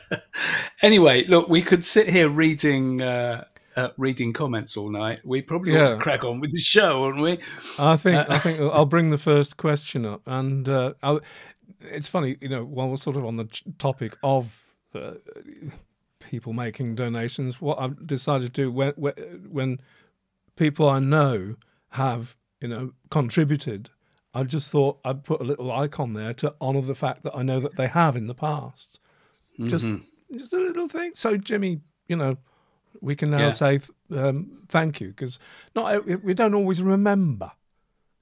anyway, look, we could sit here reading uh, uh, reading comments all night. We probably yeah. ought to crack on with the show, wouldn't we? I think uh, I think I'll bring the first question up, and uh, it's funny, you know, while we're sort of on the topic of uh, people making donations, what I've decided to do when when people I know have you know contributed I just thought I'd put a little icon there to honour the fact that I know that they have in the past. Mm-hmm. Just, just a little thing. So, Jimmy, you know, we can now yeah. say um, thank you because not we don't always remember,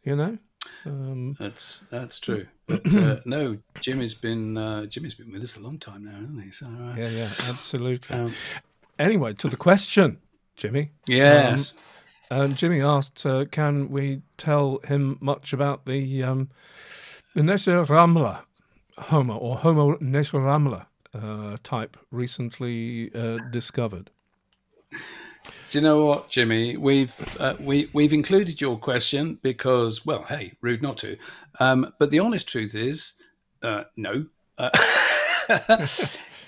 you know. Um, that's that's true. But uh, no, Jimmy's been uh, Jimmy's been with us a long time now, hasn't he? So uh, yeah, yeah, absolutely. Um, anyway, to the question, Jimmy. Yes. And Jimmy asked, uh, "Can we tell him much about the um, the Nesher Ramla Homo or Homo Nesher Ramla uh, type recently uh, discovered?" Do you know what, Jimmy? We've uh, we we've included your question because, well, hey, rude not to. Um, but the honest truth is, uh, no. Uh,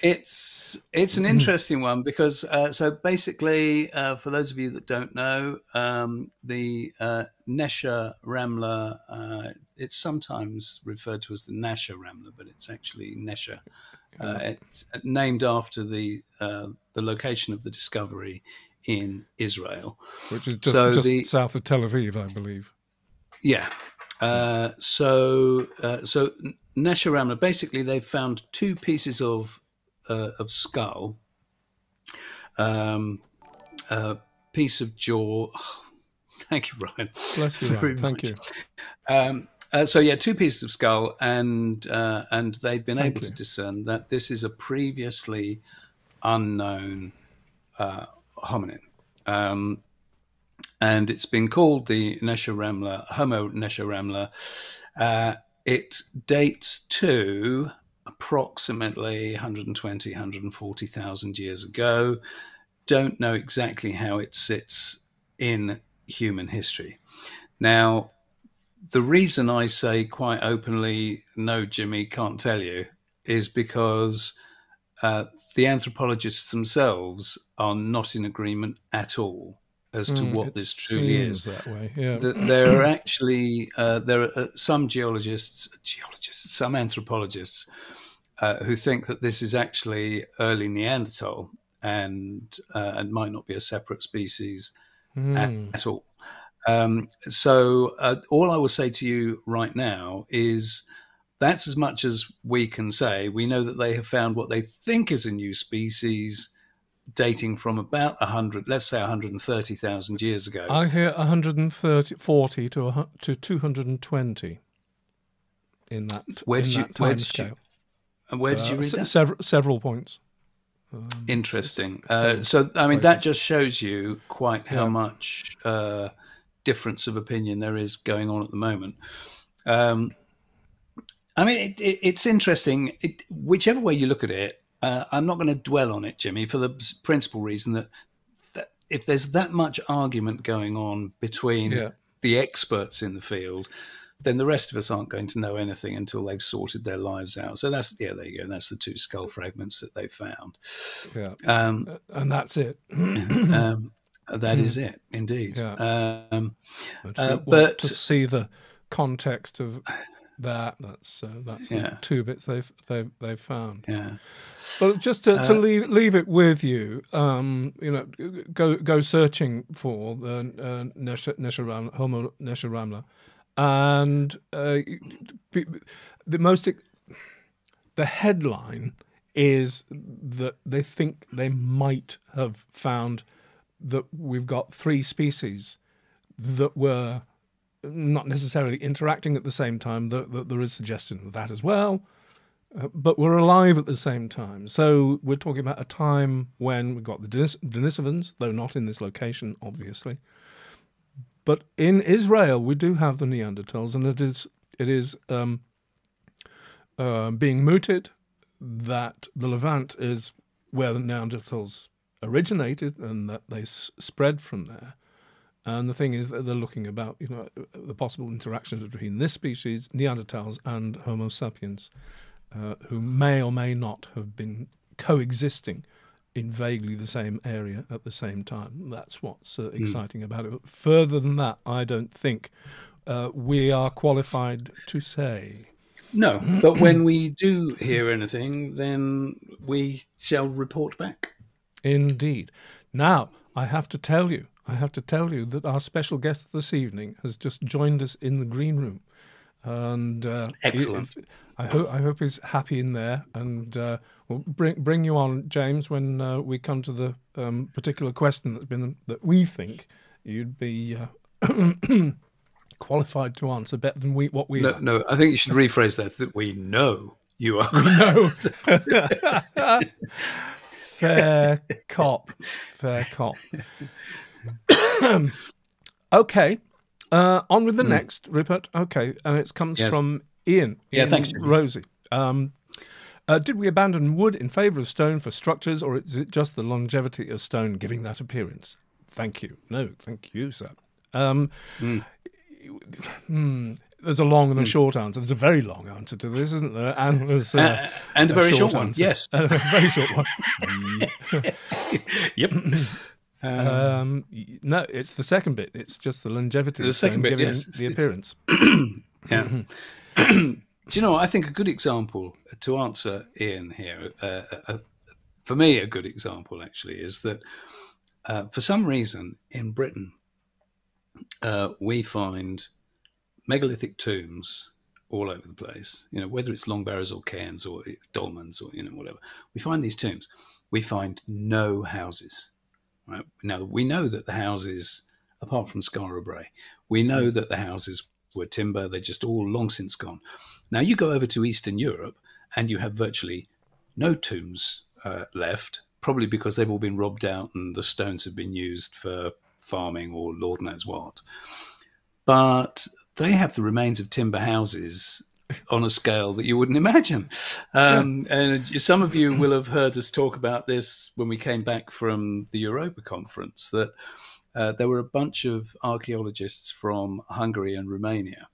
it's it's an interesting one because uh, so basically, uh, for those of you that don't know, um, the uh, Nesher Ramla, uh, it's sometimes referred to as the Nasha Ramla, but it's actually Nesher. Uh, it's named after the uh, the location of the discovery in Israel, which is just, so just the, south of Tel Aviv, I believe. Yeah. so so Nesher Ramla, basically, they've found two pieces of uh, of skull, um, a piece of jaw. Oh, thank you, Ryan. Bless you, Ryan. Thank much. you. Um, uh, so yeah, two pieces of skull, and uh, and they've been Thank able you. to discern that this is a previously unknown uh, hominin, um, and it's been called the Nesher Ramla, Homo Nesher Ramla. Uh, it dates to approximately 120, 140,000 years ago. Don't know exactly how it sits in human history. Now, the reason I say quite openly, no, Jimmy, can't tell you, is because uh, the anthropologists themselves are not in agreement at all as to mm, what this truly is. That way, yeah. there are actually uh, there are uh, some geologists, geologists, some anthropologists uh, who think that this is actually early Neanderthal and uh, and might not be a separate species mm. at, at, all. Um, so uh, all I will say to you right now is that's as much as we can say. We know that they have found what they think is a new species dating from about 100, let's say 130,000 years ago. I hear 130, 40 to, to 220 in that, where did you, where did you, and where did you uh, read that? Several, several points. Um, Interesting. Uh, so, I mean, places. that just shows you quite how yeah. much uh, difference of opinion there is going on at the moment. Um, I mean, it, it, it's interesting. It, whichever way you look at it, uh, I'm not going to dwell on it, Jimmy, for the principal reason that, that if there's that much argument going on between yeah. the experts in the field, then the rest of us aren't going to know anything until they've sorted their lives out. So that's yeah, there you go. That's the two skull fragments that they found. Yeah, um, uh, and that's it. um, that is it, indeed. Yeah. Um, but, but to see the context of that, that's uh, that's yeah. the two bits they've they've they've found. Yeah. But just to, to uh, leave leave it with you, um, you know, go go searching for the uh, Nesher, Nesher Homo Nesher Ramla and uh, the most the headline is that they think they might have found that we've got three species that were not necessarily interacting at the same time. That, that there is suggestion of that as well, uh, but we're alive at the same time. So we're talking about a time when we've got the Denis- Denisovans, though not in this location, obviously. But in Israel, we do have the Neanderthals, and it is it is um, uh, being mooted that the Levant is where the Neanderthals originated and that they s- spread from there. And the thing is that they're looking about you know the possible interactions between this species, Neanderthals, and Homo sapiens. uh, who may or may not have been coexisting in vaguely the same area at the same time. That's what's uh, hmm. exciting mm. about it. But further than that, I don't think uh, we are qualified to say. No, but when we do hear anything, then we shall report back. Indeed. Now, I have to tell you, I have to tell you that our special guest this evening has just joined us in the green room, and uh, excellent. I hope I hope he's happy in there, and uh, we'll bring bring you on, James, when uh, we come to the um, particular question that's been that we think you'd be uh, qualified to answer better than we what we. No, are. no, I think you should rephrase that. That we know you are. No. Fair cop. Fair cop. okay. Uh, on with the mm. next, Rupert. Okay. And it comes yes. from Ian. Yeah, Ian thanks, Rosie. Um, uh, did we abandon wood in favour of stone for structures, or is it just the longevity of stone giving that appearance? Thank you. No, thank you, sir. Um, mm. Hmm, there's a long and a mm. short answer. There's a very long answer to this, isn't there? And there's uh, and a, a very short, short one. Yes, a very short one. yep. Um, um, no, it's the second bit. It's just the longevity. The second bit, giving yes. the appearance. yeah. Do you know? I think a good example to answer Ian here, uh, uh, uh, for me, a good example actually is that uh, for some reason in Britain we find megalithic tombs all over the place. You know, whether it's long barrows or cairns or dolmens or you know whatever, we find these tombs. We find no houses. Right now, we know that the houses, apart from Skara Brae, we know that the houses were timber. They're just all long since gone. Now, you go over to Eastern Europe, and you have virtually no tombs uh, left. Probably because they've all been robbed out and the stones have been used for farming or Lord knows what. But they have the remains of timber houses on a scale that you wouldn't imagine. Um, yeah. And some of you will have heard us talk about this when we came back from the Europa conference that uh, there were a bunch of archaeologists from Hungary and Romania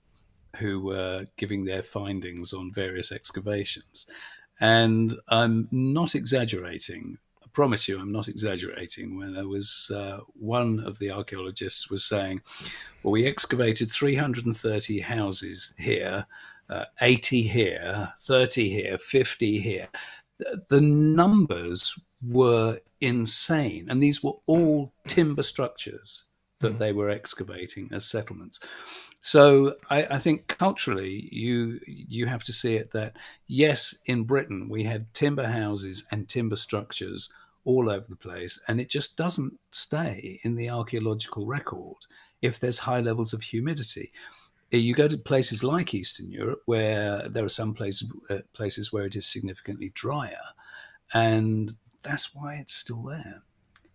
who were giving their findings on various excavations. And I'm not exaggerating I promise you, I'm not exaggerating. When there was uh, one of the archaeologists was saying, "Well, we excavated 330 houses here, uh, 80 here, 30 here, 50 here." The numbers were insane, and these were all timber structures that mm. they were excavating as settlements. So I, I, think culturally, you you have to see it that yes, in Britain we had timber houses and timber structures all over the place, and it just doesn't stay in the archaeological record if there's high levels of humidity. Uh, you go to places like Eastern Europe, where there are some places uh, places where it is significantly drier, and that's why it's still there,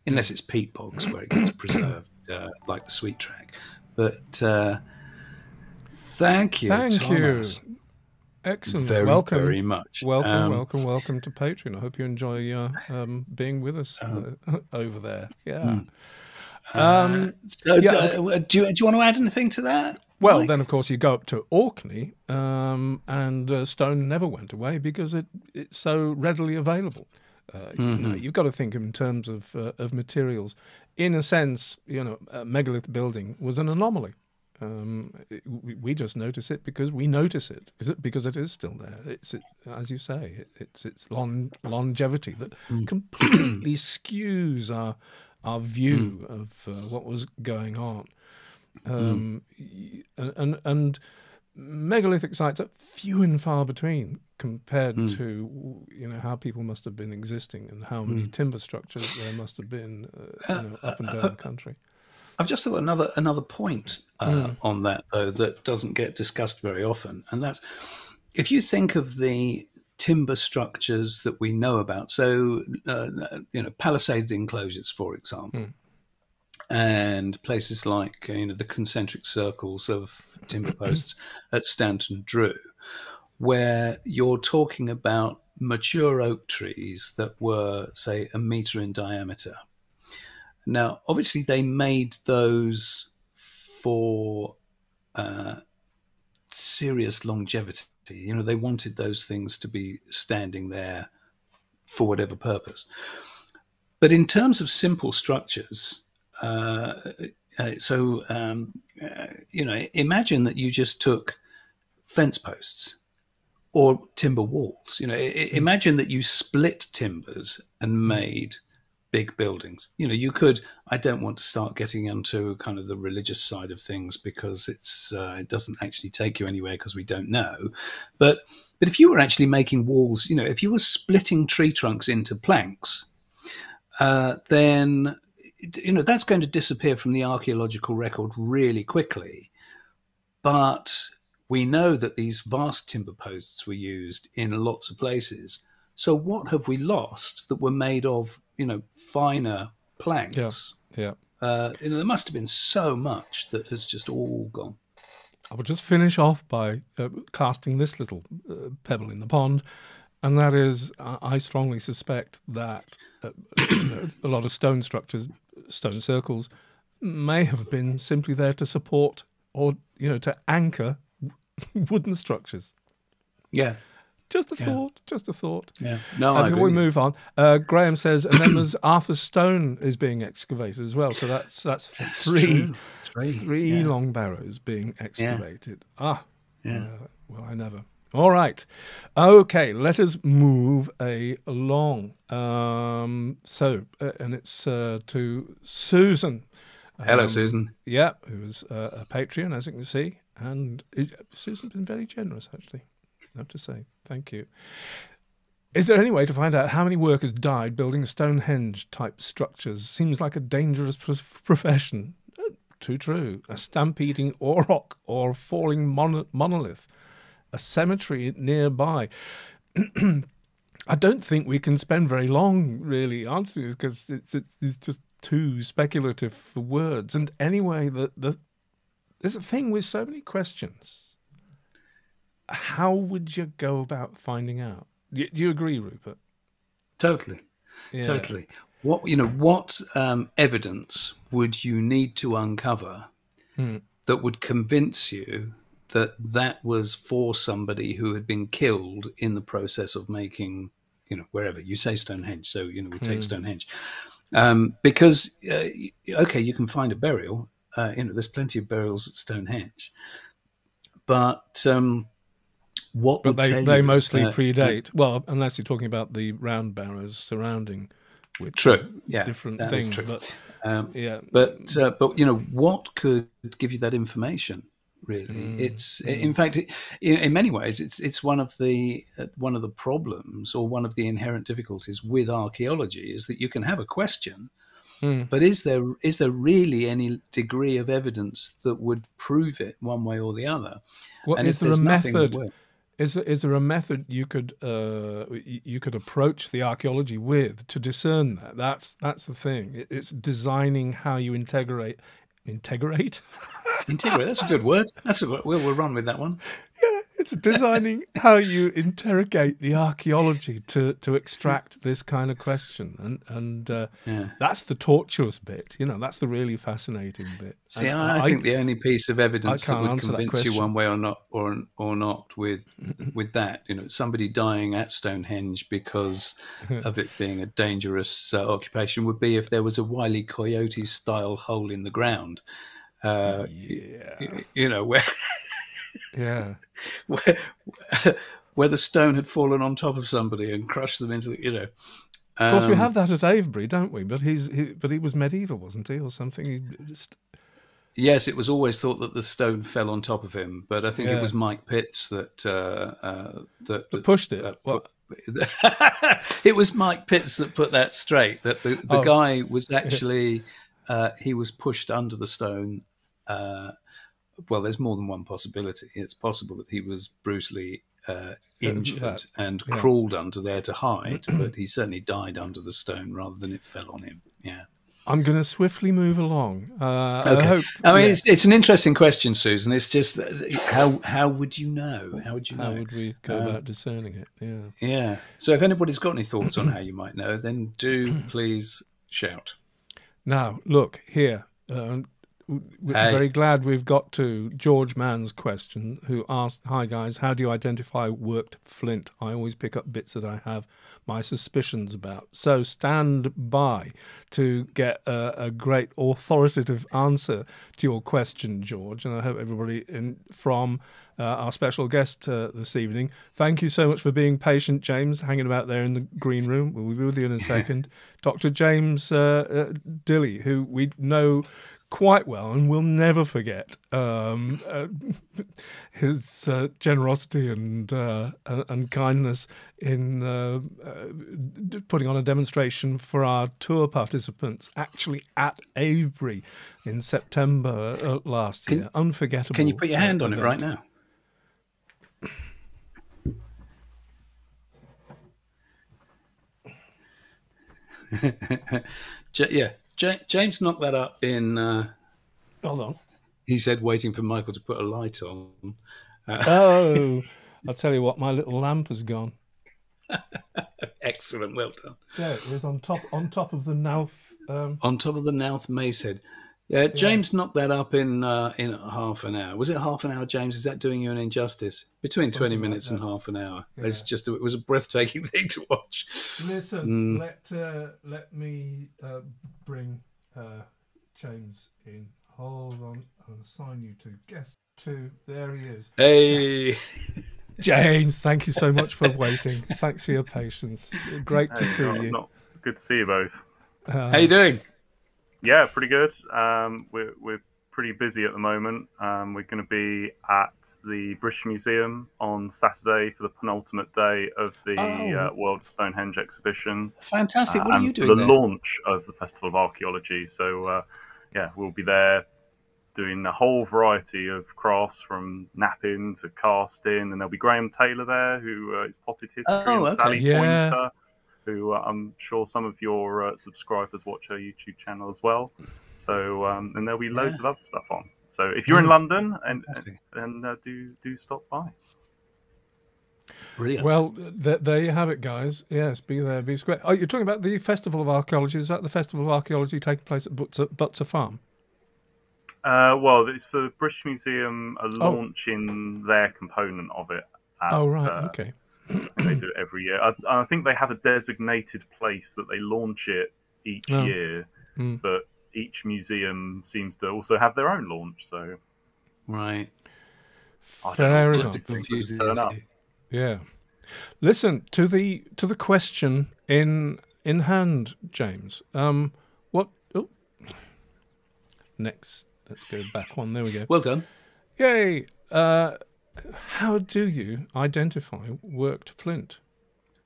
unless it's peat bogs where it gets preserved, uh, like the Sweet Track. But uh, thank you, thank Thomas. you. Excellent. Very, welcome. very much. Welcome, um, welcome, welcome to Patreon. I hope you enjoy uh, um, being with us uh, uh over there. Yeah. Hmm. Um, so yeah. Do, uh, do, you, do you want to add anything to that? Well, Mike? then of course you go up to Orkney, um, and uh, stone never went away because it it's so readily available. Uh, mm-hmm. You know, you've got to think in terms of uh, of materials. In a sense, you know, a megalith building was an anomaly. Um, it, we just notice it because we notice it because it, because it is still there. It's it, as you say, it, it's its long, longevity that mm. completely skews our our view mm. of uh, what was going on. Um, mm. and, and megalithic sites are few and far between compared mm. to you know how people must have been existing and how many mm. timber structures there must have been uh, you know, up and down uh, the country. I've just thought another another point uh, mm. on that though that doesn't get discussed very often, and that's if you think of the timber structures that we know about. So uh, you know, palisaded enclosures, for example. And places like you know the concentric circles of timber posts at Stanton Drew, where you're talking about mature oak trees that were, say, a meter in diameter, now, obviously, they made those for uh, serious longevity. You know, they wanted those things to be standing there for whatever purpose. But in terms of simple structures, uh, uh, so um, uh, you know, imagine that you just took fence posts or timber walls. You know, mm. imagine that you split timbers and hmm. made big buildings. You know, you could. I don't want to start getting into kind of the religious side of things because it's uh, it doesn't actually take you anywhere because we don't know. But but if you were actually making walls, you know, if you were splitting tree trunks into planks, uh, then you know that's going to disappear from the archaeological record really quickly. But we know that these vast timber posts were used in lots of places. So what have we lost that were made of, you know, finer planks? Yeah. yeah. Uh, you know, there must have been so much that has just all gone. I will just finish off by uh, casting this little uh, pebble in the pond, and that is, I strongly suspect that uh, a lot of stone structures, stone circles, may have been simply there to support or you know to anchor wooden structures. Yeah. Just a yeah. thought. Just a thought. Yeah. No, uh, before we move on, uh, Graham says, and then there's Arthur Stone is being excavated as well. So that's that's, that's three, three, three yeah. long barrows being excavated. Yeah. Ah. Yeah. Uh, well, I never. All right. Okay, let us move a along. Um, so, uh, and it's uh, to Susan. Hello, um, Susan. Yeah, who is uh, a Patreon, as you can see. And it, Susan's been very generous, actually. I have to say. Thank you. Is there any way to find out how many workers died building Stonehenge type structures? Seems like a dangerous profession. Uh, too true. A stampeding auroch or falling mon- monolith. A cemetery nearby. I don't think we can spend very long really answering this because it's, it's, it's just too speculative for words. And anyway, the, the there's a thing with so many questions. How would you go about finding out? Do you agree, Rupert? Totally, yeah. totally. What you know, what um, evidence would you need to uncover hmm. that would convince you that that was for somebody who had been killed in the process of making, you know, wherever you say Stonehenge. So you know, we take hmm. Stonehenge um, because uh, okay, you can find a burial uh, you know, there's plenty of burials at Stonehenge, but um, what but they they mostly uh, predate. well, unless you're talking about the round barrows surrounding, which true, yeah, different things. But um, yeah, but uh, but you know, what could give you that information? Really, mm, it's mm. in fact, it, in, in, many ways, it's it's one of the uh, one of the problems or one of the inherent difficulties with archaeology is that you can have a question Mm. But is there is there really any degree of evidence that would prove it one way or the other? Well, and is there a method? Is there, is there a method you could uh, you could approach the archaeology with to discern that? That's that's the thing. It's designing how you integrate integrate. integrate. That's a good word. That's a good. We'll, we'll run with that one. Yeah, it's designing how you interrogate the archaeology to to extract this kind of question, and and uh, yeah. that's the tortuous bit. You know, that's the really fascinating bit. See, I, I, think the only piece of evidence that would convince that you one way or not, or or not, with with that, you know, somebody dying at Stonehenge because of it being a dangerous uh, occupation would be if there was a wily coyote style hole in the ground. Uh, yeah. you, you know where. Yeah. where, where the stone had fallen on top of somebody and crushed them into the, you know. Um, of course, we um, have that at Avebury, don't we? But he's, he, but he was medieval, wasn't he, or something? He just... Yes, it was always thought that the stone fell on top of him, but I think yeah. it was Mike Pitts that uh, uh, that, that, pushed it. Uh, put, it was Mike Pitts that put that straight. That the, the oh. guy was actually uh, he was pushed under the stone uh, well, there's more than one possibility. It's possible that he was brutally uh, injured and yeah. crawled under there to hide, but he certainly died under the stone rather than it fell on him. Yeah. I'm going to swiftly move along. Uh, okay. I, hope, I mean, yeah. it's, it's, an interesting question, Susan. It's just how how would you know? How would you know? How would we go um, about discerning it? Yeah. Yeah. So if anybody's got any thoughts on how you might know, then do please shout. Now, look here. Uh, we're hey. very glad we've got to George Mann's question, who asked, "Hi guys, how do you identify worked flint? I always pick up bits that I have my suspicions about. So stand by to get a, a great authoritative answer to your question, George. And I hope everybody in, from uh, our special guest uh, this evening. Thank you so much for being patient, James, hanging about there in the green room. We'll be with you in a second. Dr. James uh, uh, Dilley, who we know quite well and will never forget um, uh, his uh, generosity and uh, and kindness in uh, uh, putting on a demonstration for our tour participants actually at Avebury in September uh, last can, year. Unforgettable. Can you put your hand on event. it right now? yeah, J- James knocked that up in. Uh, Hold on. He said, waiting for Michael to put a light on. Uh, oh, I'll tell you what, my little lamp has gone. Excellent, well done. Yeah, it was on top on top of the Knowth. Um... On top of the Mace head. Yeah, James yeah. knocked that up in uh, in half an hour. Was it half an hour, James? Is that doing you an injustice? Between Something twenty minutes like and half an hour. Yeah. It's just it was a breathtaking thing to watch. Listen, mm. let uh, let me uh, bring uh, James in. Hold on, I'll assign you to guest two. There he is. Hey. James, thank you so much for waiting. Thanks for your patience. Great to see not, you. Not, good to see you both. Uh, How you doing? Yeah, pretty good. Um, we're we're pretty busy at the moment. Um, we're going to be at the British Museum on Saturday for the penultimate day of the oh. uh, World of Stonehenge exhibition. Fantastic! What uh, are you doing? The there? launch of the Festival of Archaeology. So, uh, yeah, we'll be there doing a whole variety of crafts from knapping to casting, and there'll be Graham Taylor there, who uh, is potted history, oh, and okay. Sally yeah. Pointer who uh, I'm sure some of your uh, subscribers watch her YouTube channel as well. So, um, and there'll be loads yeah. of other stuff on. So, if you're in mm. London, and and uh, do do stop by. Brilliant. Well, th- there you have it, guys. Yes, be there, be square. Oh, you're talking about the Festival of Archaeology. Is that the Festival of Archaeology taking place at Butser, Butser Farm? Uh, well, it's for the British Museum uh, oh. launching oh. their component of it. At, oh, right. Uh, okay they do it every year. I, I, think they have a designated place that they launch it each oh. year, mm. but each museum seems to also have their own launch. So, right, fair enough. Yeah. Listen to the to the question in in hand, James. Um, what? Oh, next. Let's go back one. There we go. Well done. Yay. Uh, how do you identify worked flint?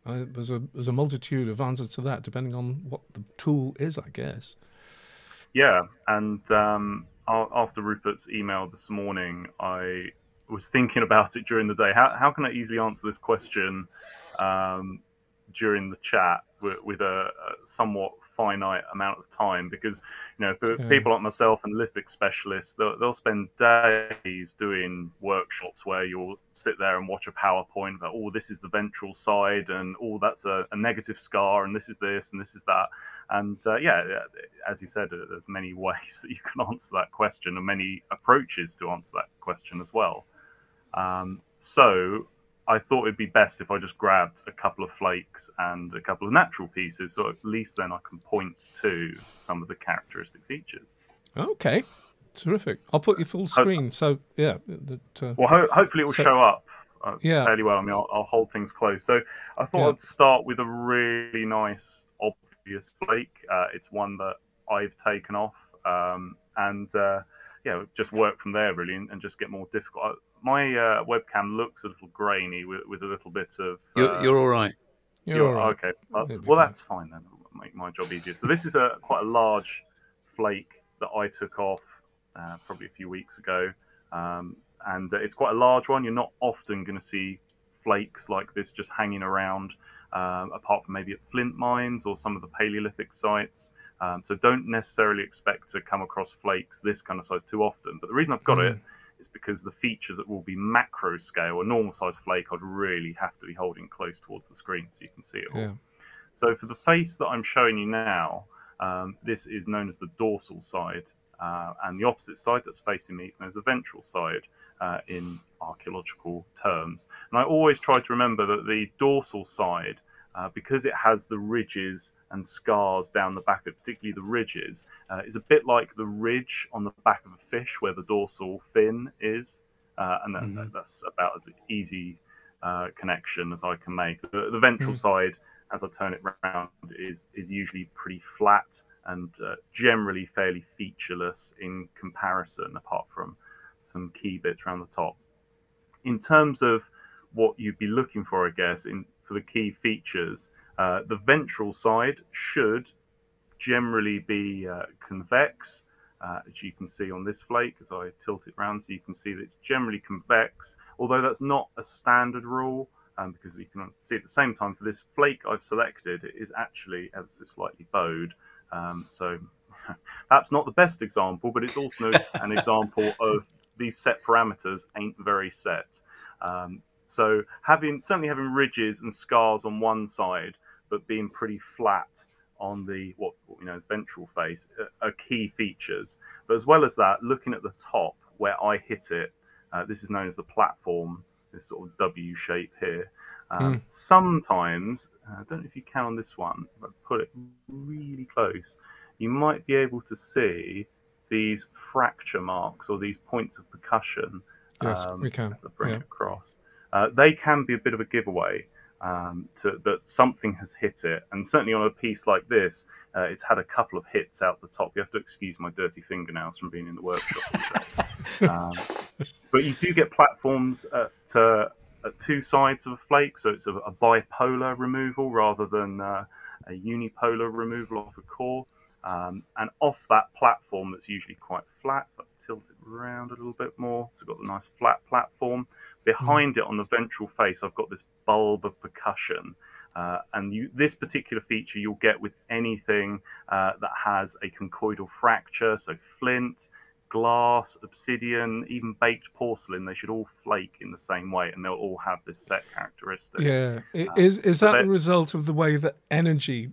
Uh, there's a there's a multitude of answers to that, depending on what the tool is, I guess. Yeah, and um, after Rupert's email this morning, I was thinking about it during the day. How how can I easily answer this question um, during the chat with, with a, a, somewhat finite amount of time because you know people like myself and lithic specialists they'll, they'll spend days doing workshops where you'll sit there and watch a powerpoint about oh this is the ventral side and oh that's a, a negative scar and this is this and this is that. And uh, yeah as you said uh, there's many ways that you can answer that question and many approaches to answer that question as well. Um, so I thought it'd be best if I just grabbed a couple of flakes and a couple of natural pieces, so at least then I can point to some of the characteristic features. Okay, terrific. I'll put you full screen, so yeah. That, uh, well, ho- hopefully it will so, show up uh, yeah. fairly well. I mean, I'll, I'll, hold things close. So I thought yeah. I'd start with a really nice, obvious flake. Uh, it's one that I've taken off, um, and uh, yeah, just work from there really, and, and just get more difficult my uh, webcam looks a little grainy with, with a little bit of. Uh, you're, you're all right. You're, you're all right. okay. Uh, well, that's fine then. It'll make my job easier. So this is a quite a large flake that I took off uh, probably a few weeks ago, um, and uh, it's quite a large one. You're not often going to see flakes like this just hanging around, um, apart from maybe at flint mines or some of the Paleolithic sites. Um, so don't necessarily expect to come across flakes this kind of size too often. But the reason I've got mm. it is because the features that will be macro scale, a normal size flake, I'd really have to be holding close towards the screen so you can see it all. Yeah. So for the face that I'm showing you now, um, this is known as the dorsal side. Uh, and the opposite side that's facing me is known as the ventral side uh, in archaeological terms. And I always try to remember that the dorsal side, uh, because it has the ridges and scars down the back of particularly the ridges, uh, is a bit like the ridge on the back of a fish where the dorsal fin is. Uh, and that, mm-hmm. that's about as easy uh, connection as I can make. The, the ventral mm-hmm. side, as I turn it around, is is usually pretty flat and uh, generally fairly featureless in comparison, apart from some key bits around the top. In terms of what you'd be looking for, I guess, in for the key features, uh, the ventral side should generally be uh, convex, uh, as you can see on this flake as I tilt it around, so you can see that it's generally convex, although that's not a standard rule. Um, because you can see at the same time for this flake I've selected, it is actually ever so slightly bowed. Um, so perhaps not the best example, but it's also an example of these set parameters ain't very set. Um, so having certainly having ridges and scars on one side, but being pretty flat on the what you know ventral face are, are key features. But as well as that, looking at the top where I hit it, uh, this is known as the platform, this sort of W shape here. Um, mm. Sometimes, uh, I don't know if you can on this one, if I put it really close, you might be able to see these fracture marks or these points of percussion. Yes, um, we can. Bring yeah. it across. Uh, they can be a bit of a giveaway um, to, that something has hit it. And certainly on a piece like this, uh, it's had a couple of hits out the top. You have to excuse my dirty fingernails from being in the workshop. um, but you do get platforms at, uh, at, two sides of a flake, so it's a, a bipolar removal rather than uh, a unipolar removal of the core. Um, and off that platform that's usually quite flat, but tilt it around a little bit more. So got the nice flat platform. Behind mm. it on the ventral face, I've got this bulb of percussion. Uh, and you, this particular feature you'll get with anything uh, that has a conchoidal fracture, so flint, glass, obsidian, even baked porcelain, they should all flake in the same way and they'll all have this set characteristic. Yeah. Um, is, is that a result of the way that energy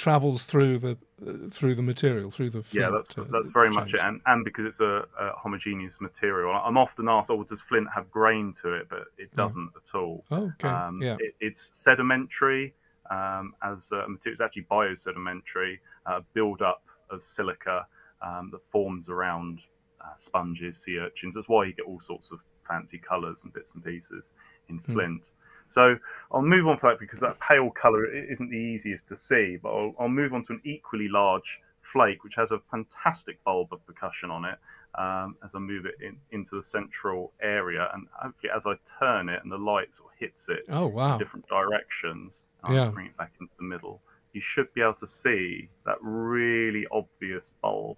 travels through the uh, through the material, through the yeah, that's that's very much it, and and because it's a, a, homogeneous material, I'm often asked, "Oh, does flint have grain to it?" But it doesn't yeah. at all. Oh, okay, um, yeah, it, it's sedimentary um, as a material. It's actually biosedimentary, uh, build up of silica um, that forms around uh, sponges, sea urchins. That's why you get all sorts of fancy colours and bits and pieces in hmm. flint. So I'll move on for that because that pale color isn't the easiest to see, but I'll, I'll move on to an equally large flake, which has a fantastic bulb of percussion on it. Um, as I move it in, into the central area, and hopefully, as I turn it and the light sort of hits it oh, wow. in different directions, I'll yeah. bring it back into the middle. You should be able to see that really obvious bulb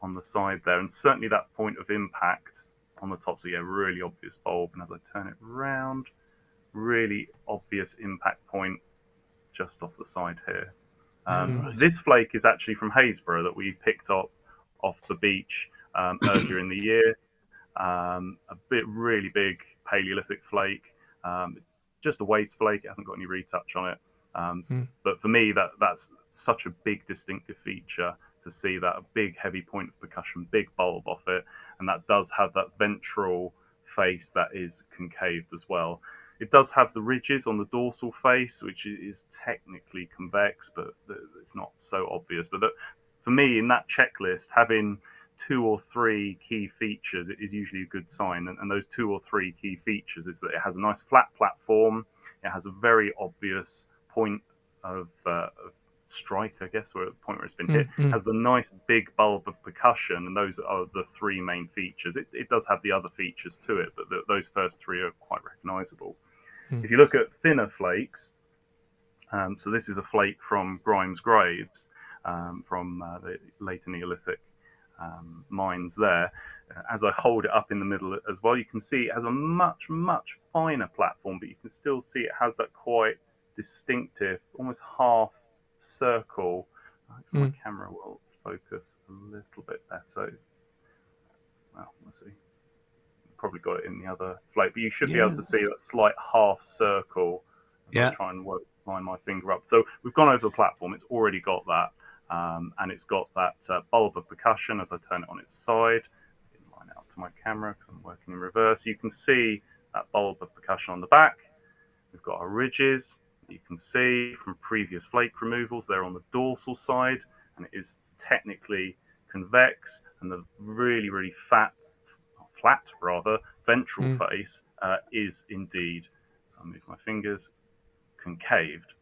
on the side there, and certainly that point of impact on the top. So yeah, really obvious bulb. And as I turn it round, really obvious impact point just off the side here. Um, right. This flake is actually from Happisburgh that we picked up off the beach um, earlier in the year. Um, a bit really big Paleolithic flake, um, just a waste flake. It hasn't got any retouch on it. Mm. But for me, that that's such a big distinctive feature to see that a big heavy point of percussion, big bulb off it, and that does have that ventral face that is concaved as well. It does have the ridges on the dorsal face, which is technically convex, but it's not so obvious. But for me, in that checklist, having two or three key features is usually a good sign. And, those two or three key features is that it has a nice flat platform, it has a very obvious point of, uh, of strike, I guess, where the point where it's been hit, mm-hmm. has the nice big bulb of percussion, and those are the three main features. It, it does have the other features to it, but the, those first three are quite recognizable. Mm. If you look at thinner flakes, um, so this is a flake from Grimes Graves um, from uh, the later Neolithic um, mines there. Uh, as I hold it up in the middle as well, you can see it has a much, much finer platform, but you can still see it has that quite distinctive, almost half circle. Mm. My camera will focus a little bit better. Well, let's see probably got it in the other float, but you should yeah. be able to see that slight half circle as yeah. I try and work, line my finger up. So we've gone over the platform; it's already got that. Um, and it's got that uh, bulb of percussion as I turn it on its side. Line out to my camera because I'm working in reverse. You can see that bulb of percussion on the back. We've got our ridges. You can see from previous flake removals, they're on the dorsal side, and it is technically convex. And the really, really fat, flat rather, ventral mm. face uh, is indeed. So I move my fingers, concaved.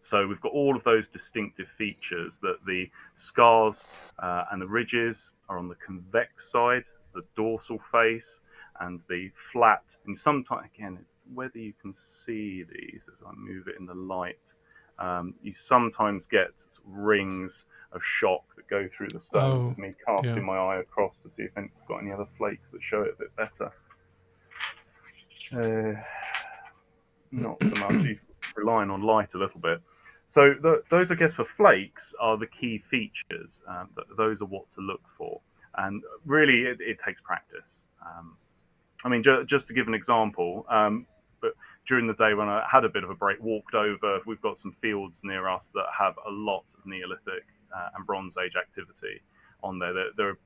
So we've got all of those distinctive features that the scars uh, and the ridges are on the convex side, the dorsal face, and the flat. And sometimes, again, whether you can see these as I move it in the light, um, you sometimes get rings of shock that go through the stones. Oh, me casting yeah. my eye across to see if I've got any other flakes that show it a bit better. Uh, not so much. relying on light a little bit. So the, those, I guess, for flakes are the key features. Um, those are what to look for, and really, it, it takes practice. Um, I mean, ju- just to give an example, um, but during the day when I had a bit of a break, walked over. We've got some fields near us that have a lot of Neolithic and Bronze Age activity on there. There, there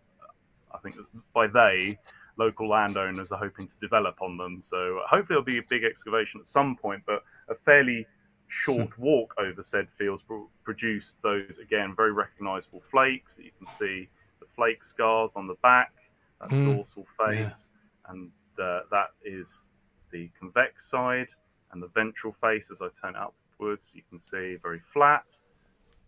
I think by they, local landowners are hoping to develop on them. So hopefully there'll be a big excavation at some point, but a fairly short hmm. walk over said fields produced those again very recognizable flakes that you can see the flake scars on the back, that mm. dorsal face, yeah. and uh, that is the convex side, and the ventral face as I turn upwards, you can see very flat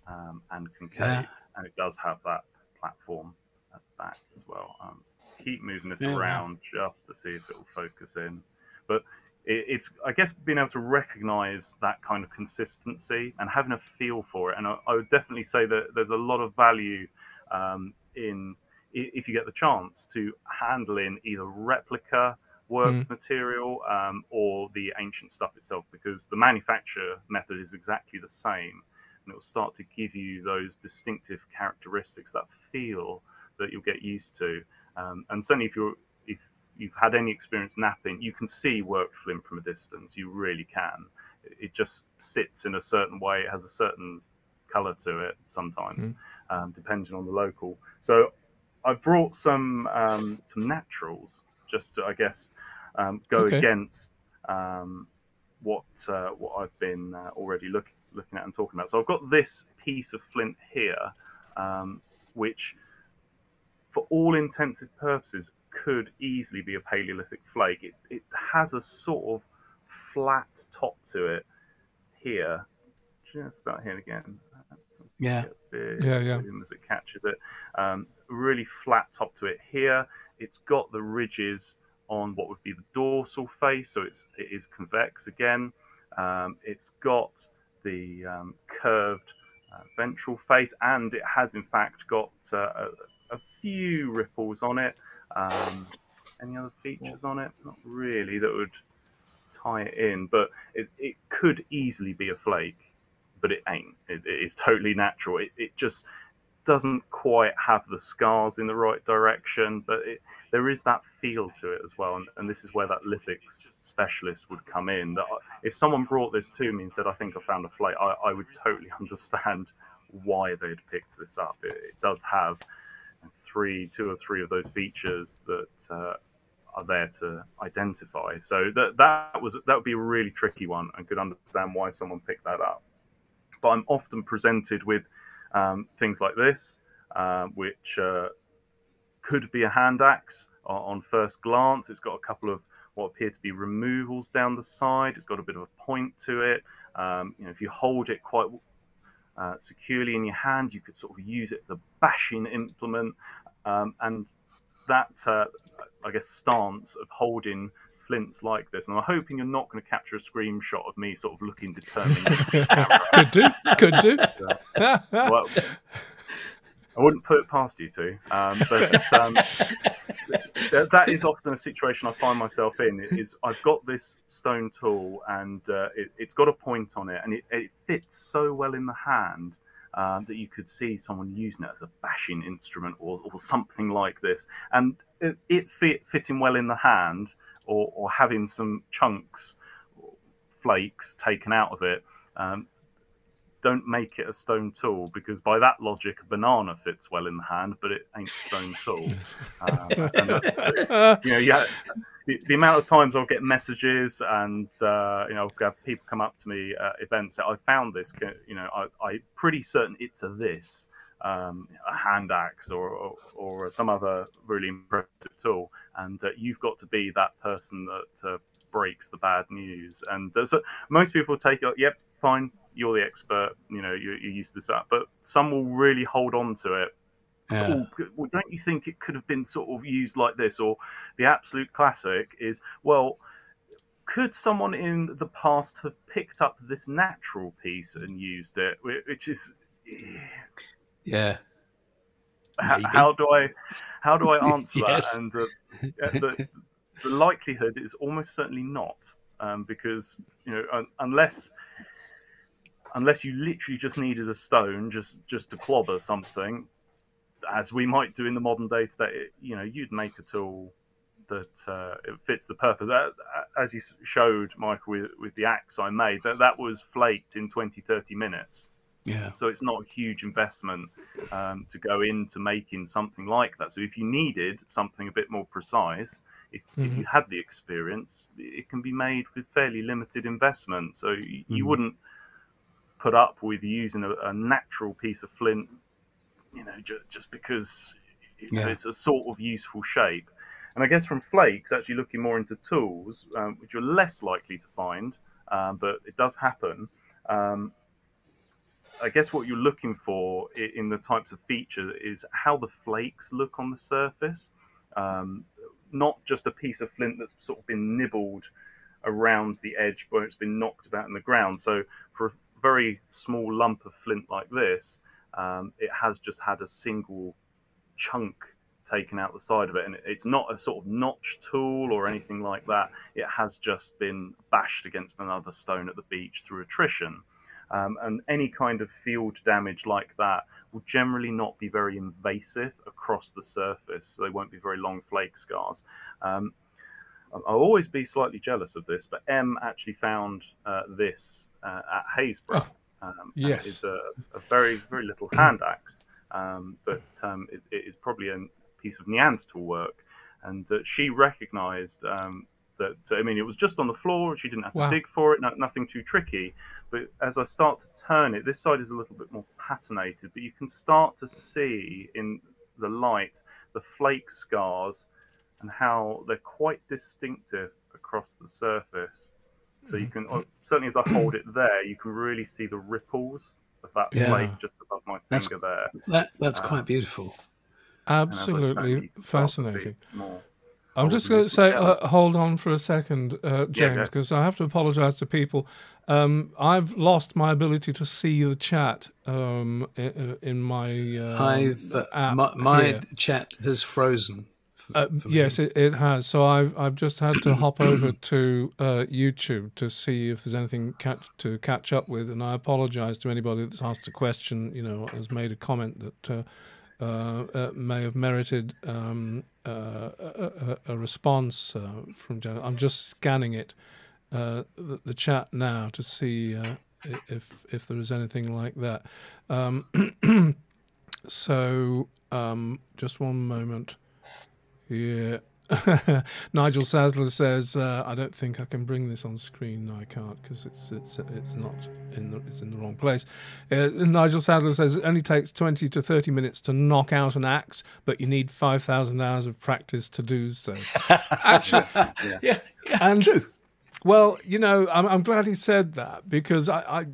um, and concave, yeah. and it does have that platform at the back as well. Um, keep moving this yeah, around just to see if it will focus in, but it's I guess being able to recognize that kind of consistency and having a feel for it. And I, I would definitely say that there's a lot of value um, in if you get the chance to handle in either replica worked mm. material um, or the ancient stuff itself, because the manufacture method is exactly the same, and it will start to give you those distinctive characteristics, that feel that you'll get used to. Um, and certainly, if you're you've had any experience knapping, you can see worked flint from a distance. You really can. It just sits in a certain way. It has a certain color to it sometimes, mm. um, depending on the local. So I've brought some um, some naturals just to, I guess, um, go okay. against um, what uh, what I've been uh, already looking looking at and talking about. So I've got this piece of flint here, um, which, for all intensive purposes, could easily be a Paleolithic flake. It, it has a sort of flat top to it here, just about here again. Yeah. Yeah, yeah. As it catches it, um, really flat top to it here. It's got the ridges on what would be the dorsal face, so it's it is convex again. Um, it's got the um, curved uh, ventral face, and it has in fact got uh, a, a, few ripples on it. Um, any other features on it? Not really that would tie it in, but it, it could easily be a flake, but it ain't. it, it is totally natural. It, it just doesn't quite have the scars in the right direction, but it, there is that feel to it as well. And, and, this is where that lithics specialist would come in. That if someone brought this to me and said, "I think I found a flake," I, I would totally understand why they'd picked this up. It, it does have three, two or three of those features that uh, are there to identify. So that that was that would be a really tricky one, and could understand why someone picked that up. But I'm often presented with um, things like this, uh, which uh, could be a hand axe on first glance. It's got a couple of what appear to be removals down the side. It's got a bit of a point to it. Um, you know, if you hold it quite uh, securely in your hand, you could sort of use it as a bashing implement. Um, and that, uh, I guess, stance of holding flints like this, and I'm hoping you're not going to capture a screenshot of me sort of looking determined. could do, could do. So, well, I wouldn't put it past you two, um, but um, that is often a situation I find myself in. Is I've got this stone tool and uh, it, has got a point on it, and it, it, fits so well in the hand um, that you could see someone using it as a bashing instrument or, or something like this. And it, it fit, fitting well in the hand or, or having some chunks, flakes taken out of it, um, don't make it a stone tool because by that logic, a banana fits well in the hand, but it ain't a stone tool. um, you know, yeah. The, the, amount of times I'll get messages and uh, you know I'll have people come up to me at events that I found this you know I, I'm pretty certain it's a this um, a hand axe or, or, or some other really impressive tool and uh, you've got to be that person that uh, breaks the bad news and uh, so most people take it yep fine you're the expert, you know, you, you used to this up, but some will really hold on to it. Yeah. well, don't you think it could have been sort of used like this? Or the absolute classic is, well, could someone in the past have picked up this natural piece and used it? Which is, yeah. How, how do I, how do I answer yes. that? And uh, the, the likelihood is almost certainly not, um, because you know, un- unless unless you literally just needed a stone just just to clobber something, as we might do in the modern day today, you know, you'd make a tool that uh, it fits the purpose. As you showed, Michael, with, with the axe I made, that that was flaked in 20, 30 minutes. Yeah. So it's not a huge investment um, to go into making something like that. So if you needed something a bit more precise, if, mm-hmm. if you had the experience, it can be made with fairly limited investment. So you, mm-hmm. you wouldn't put up with using a, a natural piece of flint, you know, ju- just because you know, yeah. it's a sort of useful shape. And I guess from flakes, actually looking more into tools, um, which you're less likely to find, um, but it does happen. Um, I guess what you're looking for in the types of feature is how the flakes look on the surface, um, not just a piece of flint that's sort of been nibbled around the edge where it's been knocked about in the ground. So for very small lump of flint like this, um, it has just had a single chunk taken out the side of it. And it's not a sort of notch tool or anything like that. It has just been bashed against another stone at the beach through attrition. Um, and any kind of field damage like that will generally not be very invasive across the surface. So they won't be very long flake scars. Um, I'll always be slightly jealous of this, but Em actually found uh, this uh, at Happisburgh. Oh, um, yes, it's a, a, very very little hand axe, um, but um, it, it is probably a piece of Neanderthal work. And uh, she recognised um, that. I mean, it was just on the floor. She didn't have to wow. dig for it. No, nothing too tricky. But as I start to turn it, this side is a little bit more patinated, but you can start to see in the light the flake scars and how they're quite distinctive across the surface. So you mm-hmm. can certainly as I hold it there, you can really see the ripples of that yeah. flake just above my finger that's, there. That that's um, quite beautiful. Absolutely fascinating. I'm just going to say, uh, hold on for a second, uh, James, because yeah, I have to apologise to people. Um, I've lost my ability to see the chat um, in, in, my. Uh, I've uh, my, my chat has frozen. Uh, yes, it, it, has. So I've I've just had to hop over to uh, YouTube to see if there's anything catch, to catch up with, and I apologise to anybody that's asked a question, you know, has made a comment that uh, uh, uh may have merited um, uh, a, a, response from Jan. I'm just scanning it, the, the, chat now to see if if there is anything like that. Um, so um, just one moment. Yeah. Nigel Sadler says, uh, "I don't think I can bring this on screen. No, I can't because it's it's it's not in the it's in the wrong place." Uh, Nigel Sadler says it only takes twenty to thirty minutes to knock out an axe, but you need five thousand hours of practice to do so. Actually, yeah, yeah, and true. Well, you know, I'm, I'm glad he said that because I, I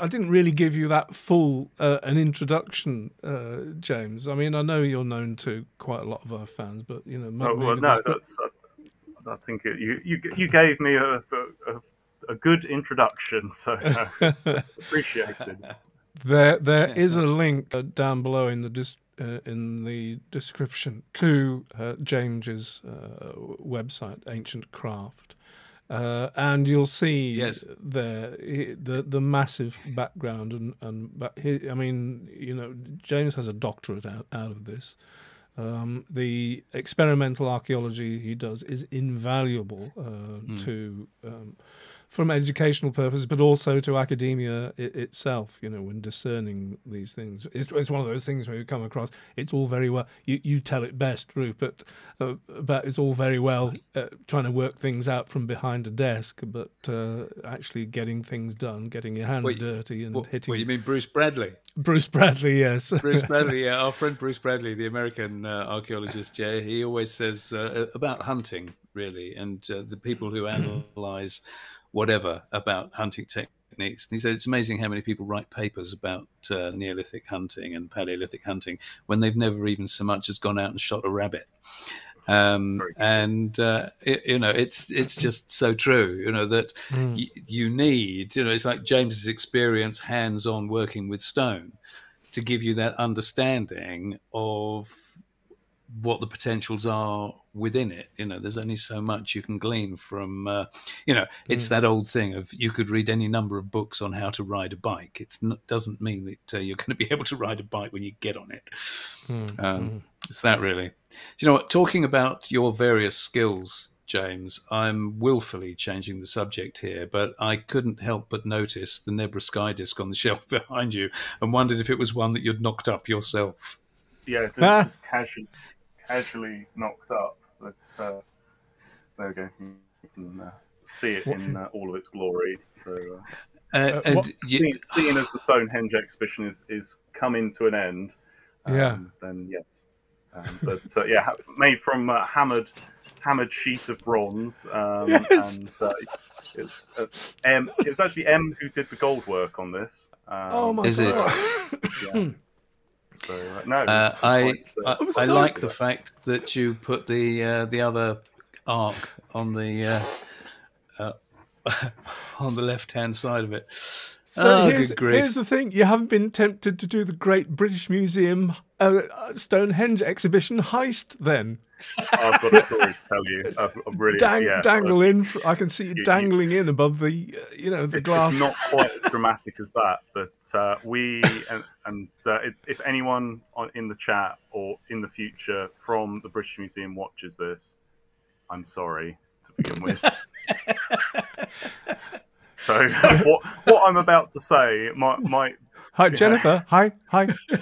I didn't really give you that full uh, an introduction, uh, James. I mean, I know you're known to quite a lot of our fans, but you know, oh, well, no, that's. Uh, I think it, you you you gave me a a, a good introduction, so uh, it's appreciated. There there is a link uh, down below in the dis- uh, in the description to James's website, Ancient Craft. Uh, and you'll see yes. the the the massive background and and but he, I mean you know James has a doctorate out, out of this. Um, the experimental archaeology he does is invaluable uh, mm. to um, from educational purposes, but also to academia it, itself. You know, when discerning these things, it's, it's, one of those things where you come across. It's all very well. You you tell it best, Rupert. Uh, but it's all very well uh, trying to work things out from behind a desk, but uh, actually getting things done, getting your hands dirty, and what, hitting. What you mean, Bruce Bradley? Bruce Bradley, yes. Bruce Bradley, yeah, our friend Bruce Bradley, the American uh, archaeologist. Yeah, he always says uh, about hunting, really, and uh, the people who analyze whatever about hunting techniques. And he said it's amazing how many people write papers about uh, Neolithic hunting and Paleolithic hunting when they've never even so much as gone out and shot a rabbit. Um, and uh, it, you know, it's it's just so true. You know that mm. y- you need. You know, it's like James's experience, hands-on working with stone, to give you that understanding of what the potentials are within it. You know, there's only so much you can glean from. Uh, you know, it's mm. that old thing of you could read any number of books on how to ride a bike. It doesn't mean that uh, you're going to be able to ride a bike when you get on it. Mm. Um, mm. It's that really. Do you know what? Talking about your various skills. James, I'm willfully changing the subject here, but I couldn't help but notice the Nebra Sky Disc on the shelf behind you and wondered if it was one that you'd knocked up yourself. Yeah, just, just casually, casually knocked up. But uh, there we go. You can uh, see it in uh, all of its glory. So, uh, uh, and what, you... seeing, seeing, as the Stonehenge exhibition is is coming to an end, um, yeah, then yes. Um, but uh, yeah, made from hammered hammered sheet of bronze, um, yes. and it's Em. It was actually Em who did the gold work on this. Um, oh my is god! It? Yeah. So uh, no, uh, I I, I like the fact that you put the uh, the other arc on the uh, uh, on the left hand side of it. So oh, here's, here's, the thing: you haven't been tempted to do the Great British Museum uh, Stonehenge exhibition heist, then? I've got a story to tell you. I've, I've really Dang, yeah, dangle in. I can see you, you dangling you, in above the, uh, you know, the it, glass. It's not quite as dramatic as that, but uh, we and, and uh, if anyone on, in the chat or in the future from the British Museum watches this, I'm sorry to begin with. so what what I'm about to say might might. Hi Jennifer. Know, hi hi.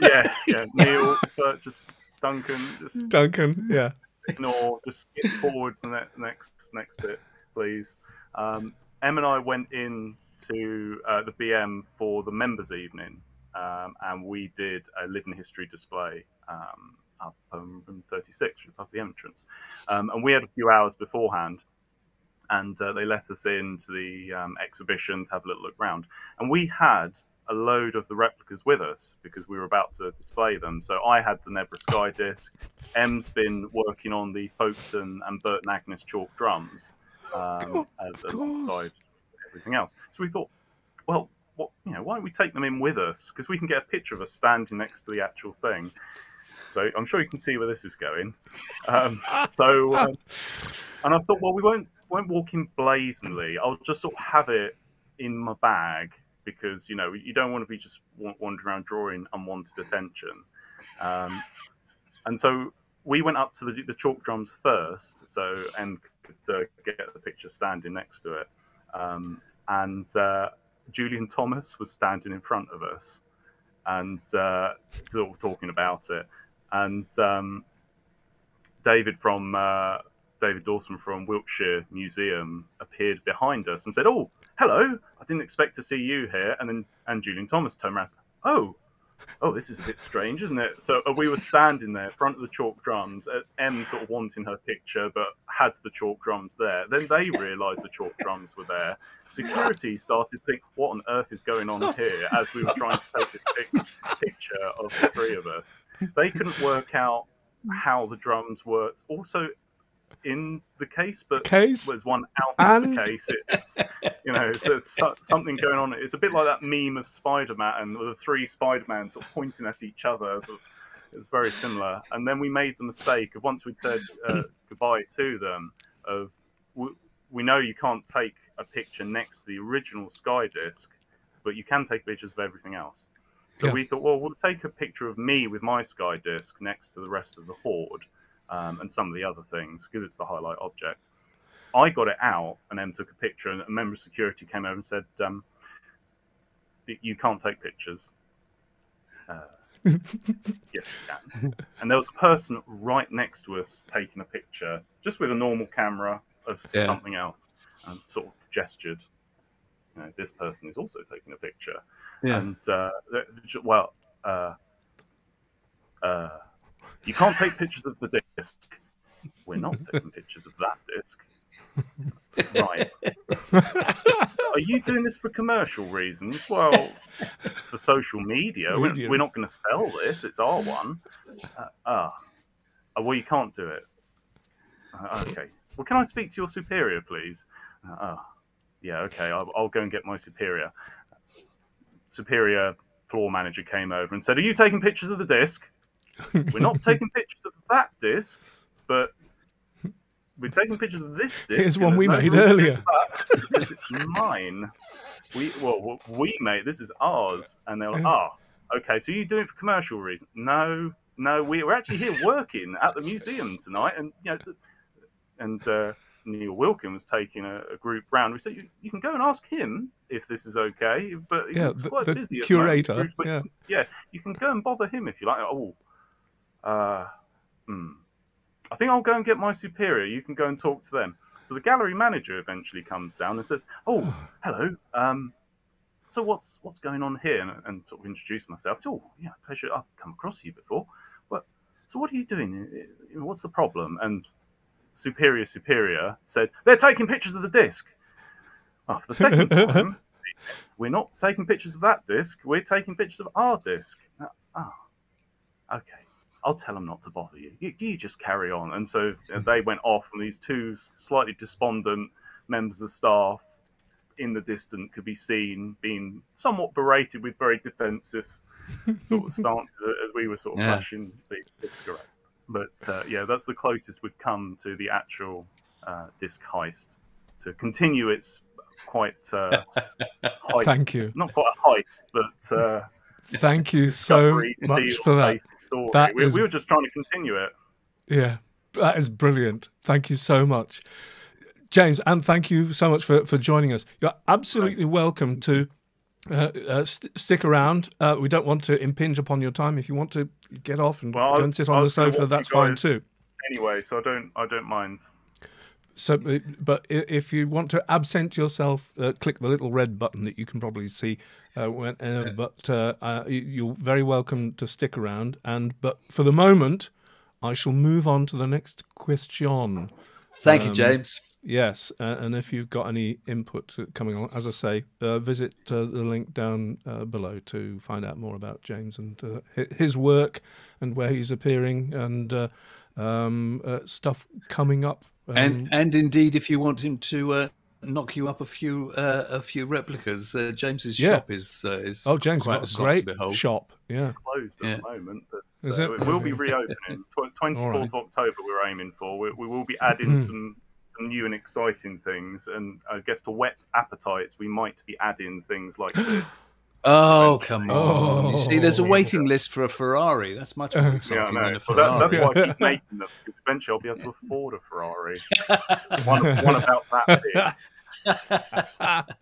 Yeah yeah. Neil, just Duncan, just Duncan, yeah. Ignore, just skip forward to the next next bit, please. Um, Em and I went in to uh, the BM for the members' evening, um, and we did a living history display um, up in room 36, above the entrance. Um, and we had a few hours beforehand, and uh, they let us into the um, exhibition to have a little look around. And we had a load of the replicas with us because we were about to display them. So I had the Nebra Sky disc. Em's been working on the Folkton and Burton Agnes chalk drums um, alongside everything else. So we thought, well, what, you know, why don't we take them in with us? Because we can get a picture of us standing next to the actual thing. So I'm sure you can see where this is going. Um, so, um, and I thought, well, we won't won't walk in blazingly. I'll just sort of have it in my bag because you know you don't want to be just wandering around drawing unwanted attention. Um, and so we went up to the, the chalk drums first, so and could uh, get the picture standing next to it. Um, and uh, Julian Thomas was standing in front of us and uh, talking about it. And um, David from uh, David Dawson from Wiltshire Museum appeared behind us and said, "Oh, hello! I didn't expect to see you here." And then and Julian Thomas turned around. Oh, oh, this is a bit strange, isn't it? So uh, we were standing there, in front of the chalk drums, uh, Em sort of wanting her picture, but had the chalk drums there. Then they realised the chalk drums were there. Security started to think, what on earth is going on here? As we were trying to take this picture of the three of us, they couldn't work out how the drums worked. Also, in the case, but case? was one out and... of the case. It's you know, it's, it's something going on. It's a bit like that meme of Spider-Man and the three Spider-Man sort of pointing at each other. Sort of, it's very similar. And then we made the mistake of once we'd said uh, goodbye to them, of we, we know you can't take a picture next to the original Sky Disc, but you can take pictures of everything else. So yeah. we thought, well, we'll take a picture of me with my Sky Disc next to the rest of the horde um, and some of the other things because it's the highlight object. I got it out and then took a picture, and a member of security came over and said, um, "You can't take pictures." Uh, yes, you can. And there was a person right next to us taking a picture, just with a normal camera of yeah. something else, and sort of gestured. You know, this person is also taking a picture. Yeah. And uh, well, uh, uh, you can't take pictures of the disc. We're not taking pictures of that disc. right. Are you doing this for commercial reasons? Well, for social media. media. We're, we're, not going to sell this. It's our one. Uh, ah. Uh, well, you can't do it. Uh, okay. Well, can I speak to your superior, please? Uh, oh. Yeah, okay. I'll, I'll go and get my superior. Superior floor manager came over and said, Are you taking pictures of the disc? We're not taking pictures of that disc, but we're taking pictures of this disc. Here's one we no made earlier. Because it's mine. We well, we made this is ours, and they're like, ah, oh, okay. So you doing it for commercial reasons? No, no. We, we're actually here working at the museum tonight, and you know, and uh, Neil Wilkin was taking a, a, group round. We said you, you, can go and ask him if this is okay, but yeah, the, quite the busy curator. The yeah. yeah, you can go and bother him if you like. Oh, uh, hmm. I think I'll go and get my superior. You can go and talk to them. So the gallery manager eventually comes down and says, "Oh, hello. Um, so what's what's going on here?" And, and sort of introduce myself. Oh, yeah, pleasure. I've come across you before. But so what are you doing? What's the problem? And superior superior said they're taking pictures of the disc. Oh, for the second time, we're not taking pictures of that disc. We're taking pictures of our disc. Oh, okay. I'll tell them not to bother you. you. You just carry on. And so they went off, and these two slightly despondent members of staff in the distance could be seen being somewhat berated with very defensive sort of stances as we were sort of yeah. flashing the disc around. But uh, yeah, that's the closest we've come to the actual uh, disc heist to continue its quite uh, heist. Thank you. Not quite a heist, but uh, Thank you so much for that. that we, is... we were just trying to continue it. Yeah, that is brilliant. Thank you so much. James, and thank you so much for, for joining us. You're absolutely welcome to uh, uh, st- stick around. Uh, we don't want to impinge upon your time. If you want to get off and well, go was, and sit on the sofa, that's fine too. Anyway, so I don't I don't mind. So, uh, but if you want to absent yourself, uh, click the little red button that you can probably see. Uh, when, uh, but uh, uh, you're very welcome to stick around. And but for the moment, I shall move on to the next question. Thank um, you, James. Yes, and if you've got any input coming on, as I say, visit the link down below to find out more about James and his work and where he's appearing and um, stuff coming up um, and and indeed, if you want him to uh, knock you up a few uh, a few replicas, uh, James's yeah. shop is uh, is oh James quite got a great shop. Yeah, closed at yeah. the moment, but is uh, it? it will be reopening. Twenty fourth right. of October, we're aiming for. We, we will be adding some some new and exciting things, and I guess to whet appetites, we might be adding things like this. Oh come on! Oh. You see, there's a waiting list for a Ferrari. That's much more exciting yeah, than a Ferrari. Well, that, that's why I keep making them because eventually I'll be able to afford a Ferrari. one, one about that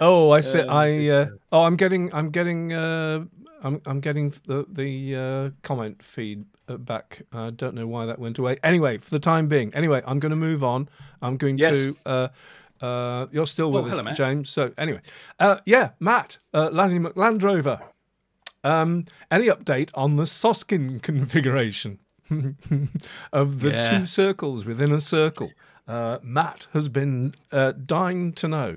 oh, I said I. Uh, oh, I'm getting. I'm getting. Uh, I'm. I'm getting the the uh, comment feed uh, back. I don't know why that went away. Anyway, for the time being. Anyway, I'm going to move on. I'm going yes. to uh, you're still with us, hello, James. So anyway, uh, yeah, Matt, uh, Lazzy McLandrover. Um, any update on the Soskin configuration of the yeah. two circles within a circle? Uh, Matt has been uh, dying to know.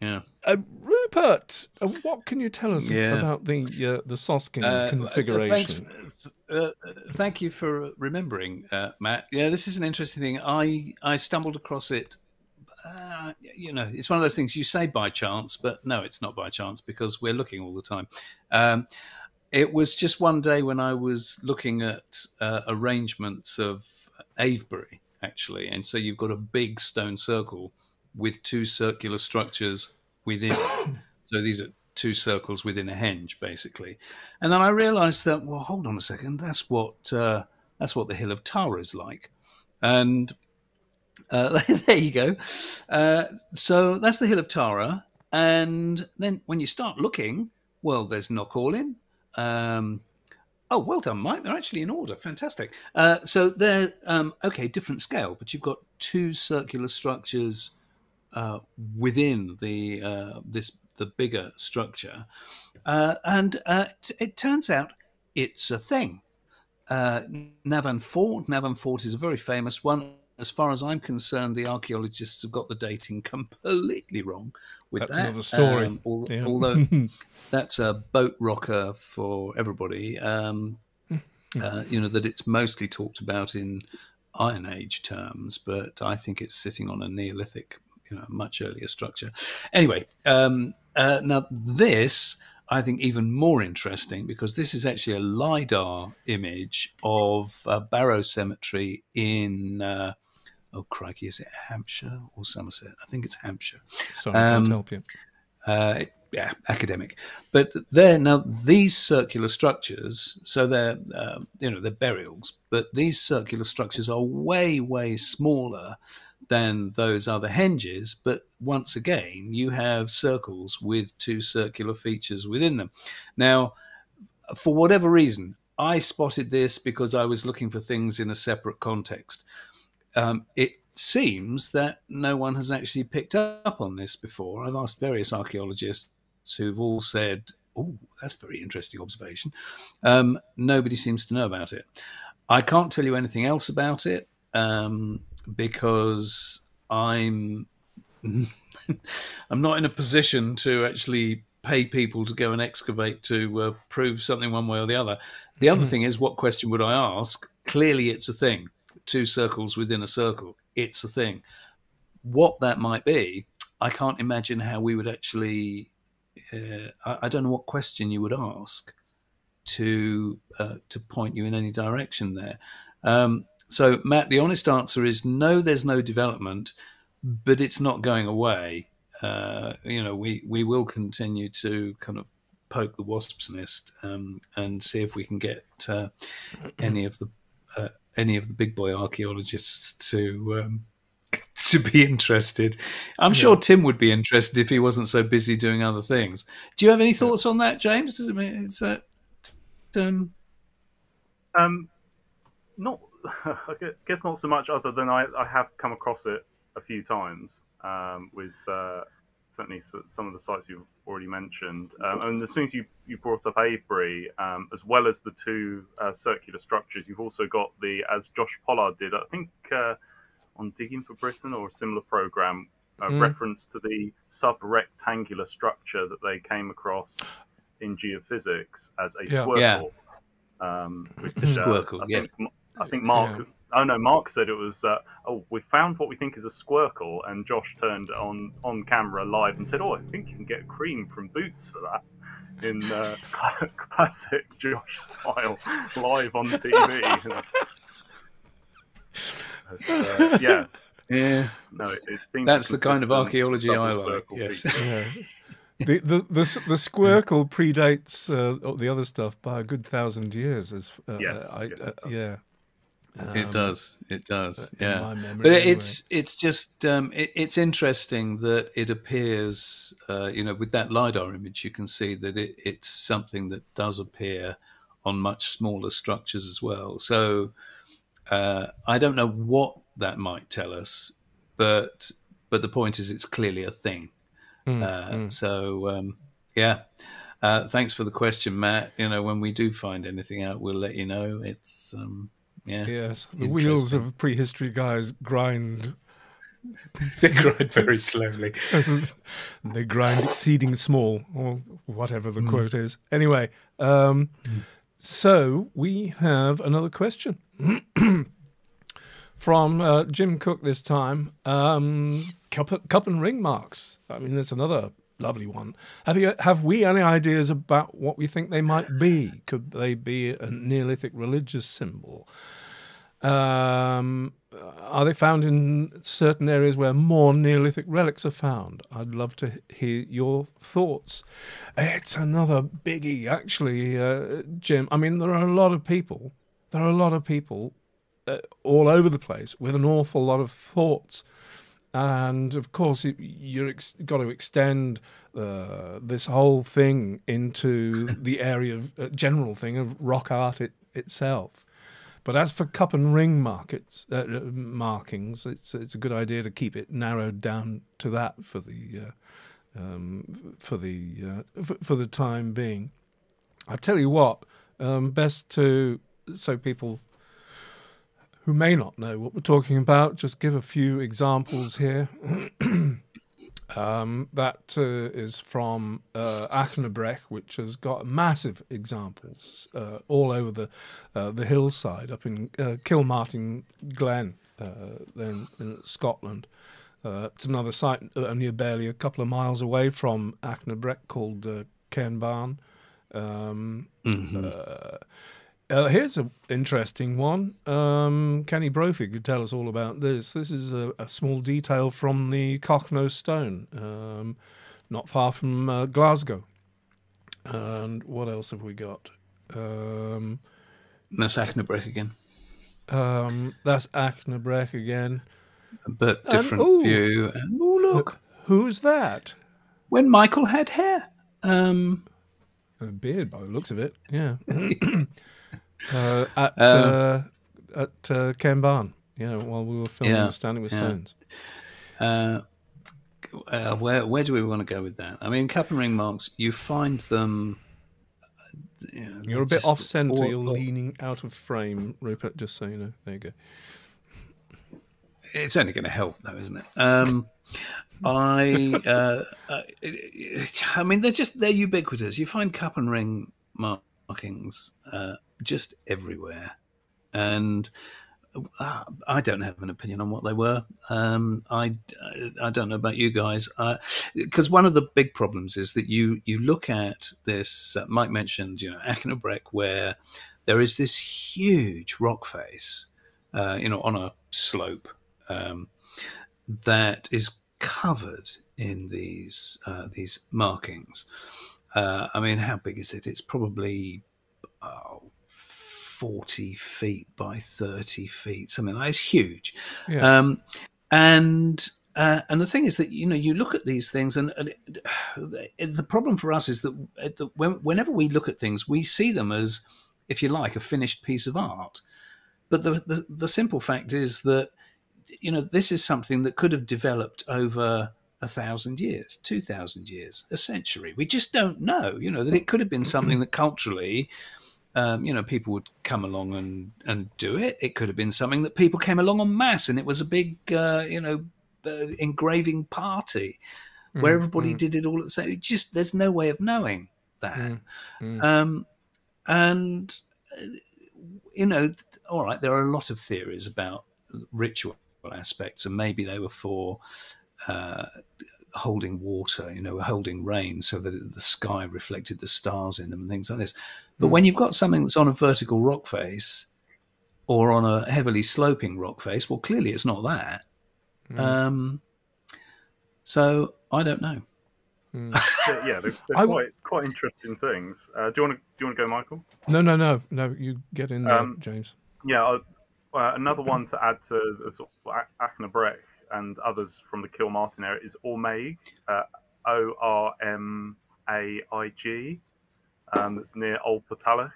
Yeah. Uh, Rupert, uh, what can you tell us yeah. about the uh, the Soskin configuration? Uh, thank you for remembering, Matt. Yeah, this is an interesting thing. I I stumbled across it uh, you know, it's one of those things you say by chance, but no, it's not by chance because we're looking all the time. Um, it was just one day when I was looking at uh, arrangements of Avebury, actually. And so you've got a big stone circle with two circular structures within it. So these are two circles within a henge, basically. And then I realized that, well, hold on a second, that's what, uh, that's what the Hill of Tara is like. And uh, there you go. Uh, so that's the Hill of Tara. And then when you start looking, well, there's Knockaulin. Um, oh, well done, Mike. They're actually in order. Fantastic. Uh, so they're, um, okay, different scale, but you've got two circular structures uh, within the uh, this the bigger structure. Uh, and uh, t- it turns out it's a thing. Uh, Navan Fort. Navan Fort is a very famous one. As far as I'm concerned, the archaeologists have got the dating completely wrong with that's that. another story. Um, al- Yeah. Although that's a boat rocker for everybody. Um, uh, you know that it's mostly talked about in Iron Age terms, but I think it's sitting on a Neolithic, you know, much earlier structure. Anyway, um, uh, now this I think even more interesting because this is actually a lidar image of a Barrow Cemetery in. Uh, oh crikey! Is it Hampshire or Somerset? I think it's Hampshire. Sorry, Um, can't help you. Uh, yeah, academic. But they're now these circular structures. So they're um, you know they're burials, but these circular structures are way way smaller than those other henges. But once again, you have circles with two circular features within them. Now, for whatever reason, I spotted this because I was looking for things in a separate context. Um, it seems that no one has actually picked up on this before. I've asked various archaeologists who've all said, "Oh, that's a very interesting observation." Um, nobody seems to know about it. I can't tell you anything else about it um, because I'm I'm not in a position to actually pay people to go and excavate to uh, prove something one way or the other. The other thing is, what question would I ask? Clearly, it's a thing. Two circles within a circle. It's a thing. What that might be, I can't imagine how we would actually. Uh, I, I don't know what question you would ask to uh, to point you in any direction there. Um, so, Matt, the honest answer is no. There's no development, but it's not going away. Uh, you know, we we will continue to kind of poke the wasp's nest um, and see if we can get uh, any of the uh, any of the big boy archaeologists to um, to be interested. I'm sure Tim would be interested if he wasn't so busy doing other things. Do you have any thoughts on that, James? Does it mean it's uh, um, Um, not, I guess not so much. Other than I, I have come across it a few times um, with uh, certainly some of the sites you've already mentioned. Um, and as soon as you, you brought up Avebury, um, as well as the two uh, circular structures, you've also got the, as Josh Pollard did, I think uh, on Digging for Britain or a similar program, a Mm. reference to the sub-rectangular structure that they came across in geophysics as a Yeah. squircle. Yeah. Um, which, A squircle, I yes. think, I think Mark. Yeah. Oh no, Mark said it was. Uh, oh, we found what we think is a squircle, and Josh turned on on camera live and said, "Oh, I think you can get cream from Boots for that." In uh, classic Josh style, live on TV. But, uh, yeah, yeah, no, it, it seems That's the kind of archaeology I double like, circle yes. feature. Yeah. The, the squircle predates the s- the squircle predates the other stuff by a good thousand years. As Yes, I, yes, it does. it Um, does. Yeah. but anyway. it's it's just um, it, it's interesting that it appears uh, you know with that lidar image you can see that it, it's something that does appear on much smaller structures as well so uh, i don't know what that might tell us but but the point is it's clearly a thing Mm, uh, mm. so um, yeah uh, thanks for the question matt you know when we do find anything out we'll let you know it's um, yeah Yes, the wheels of prehistory guys grind. they grind very slowly they grind exceeding small, or whatever the quote is. Anyway, um, so we have another question from uh, Jim Cook this time. Um, cup, cup and ring marks. I mean, that's another lovely one. Have you? Have we any ideas about what we think they might be? Could they be a Neolithic religious symbol? Um, are they found in certain areas where more Neolithic relics are found? I'd love to hear your thoughts. It's another biggie, actually, uh, Jim. I mean, there are a lot of people. There are a lot of people uh, all over the place with an awful lot of thoughts. And of course, you've ex- got to extend uh, this whole thing into the area of uh, general thing of rock art it, itself. But as for cup and ring markets uh, uh, markings, it's it's a good idea to keep it narrowed down to that for the uh, um, for the uh, for, for, the time being. I tell you what, um, best to so people who may not know what we're talking about, just give a few examples here. Um, that uh, is from uh, Achnabreck, which has got massive examples uh, all over the uh, the hillside up in uh, Kilmartin Glen, uh, in, in, Scotland. it's another site near barely a couple of miles away from Achnabreck called uh, Cairnbaan. Um, mm-hmm. Uh, here's an interesting one. Um, Kenny Brophy could tell us all about this. This is a, a small detail from the Cochno Stone, um, not far from uh, Glasgow. And what else have we got? Um, that's Achnabreck again. Um, that's Achnabreck again. But different and, ooh, view. oh, look. Who's that? When Michael had hair. Um, a beard by the looks of it, yeah. uh, at um, uh, at uh. Yeah, while we were filming yeah, Standing with yeah. Stones. Uh, uh, where where do we want to go with that? I mean, cup and ring marks. You find them. You know, You're a bit off centre. You're leaning out of frame, Rupert. Just so you know. There you go. It's only going to help, though, isn't it? Um, I, uh, uh, I mean, they're just they're ubiquitous. You find cup and ring markings uh, just everywhere. And uh, I don't have an opinion on what they were. Um, I, I don't know about you guys, because uh, one of the big problems is that you you look at this. Uh, Mike mentioned, you know, Achnabreck, where there is this huge rock face, uh, you know, on a slope um, that is covered in these uh, these markings. Uh, I mean, how big is it? It's probably oh, 40 feet by 30 feet, something like that. It's huge. Yeah. Um, and uh, and the thing is that you know you look at these things, and, and it, the problem for us is that, when, whenever we look at things, we see them as, if you like, a finished piece of art. But the, the, the simple fact is that you know this is something that could have developed over a thousand years, two thousand years, a century. We just don't know. You know that it could have been something that culturally um, you know, people would come along and, and do it. It could have been something that people came along en masse and it was a big, uh, you know, uh, engraving party where mm, everybody mm. did it all at the same. It just there's no way of knowing that. Mm, mm. um, and uh, you know, all right, there are a lot of theories about ritual aspects, and maybe they were for uh, holding water, you know, holding rain, so that the sky reflected the stars in them and things like this. But mm. when you've got something that's on a vertical rock face or on a heavily sloping rock face, well, clearly it's not that. Mm. Um, so I don't know. Mm. yeah, they're, they're quite quite interesting things. Uh, do you want to do you want to go, Michael? No, no, no, no. You get in there, um, James. Yeah, uh, another one to add to the sort of Achnabreck and others from the Kilmartin area is Ormaig, uh, O R M A I G um, that's near Old Poltalloch.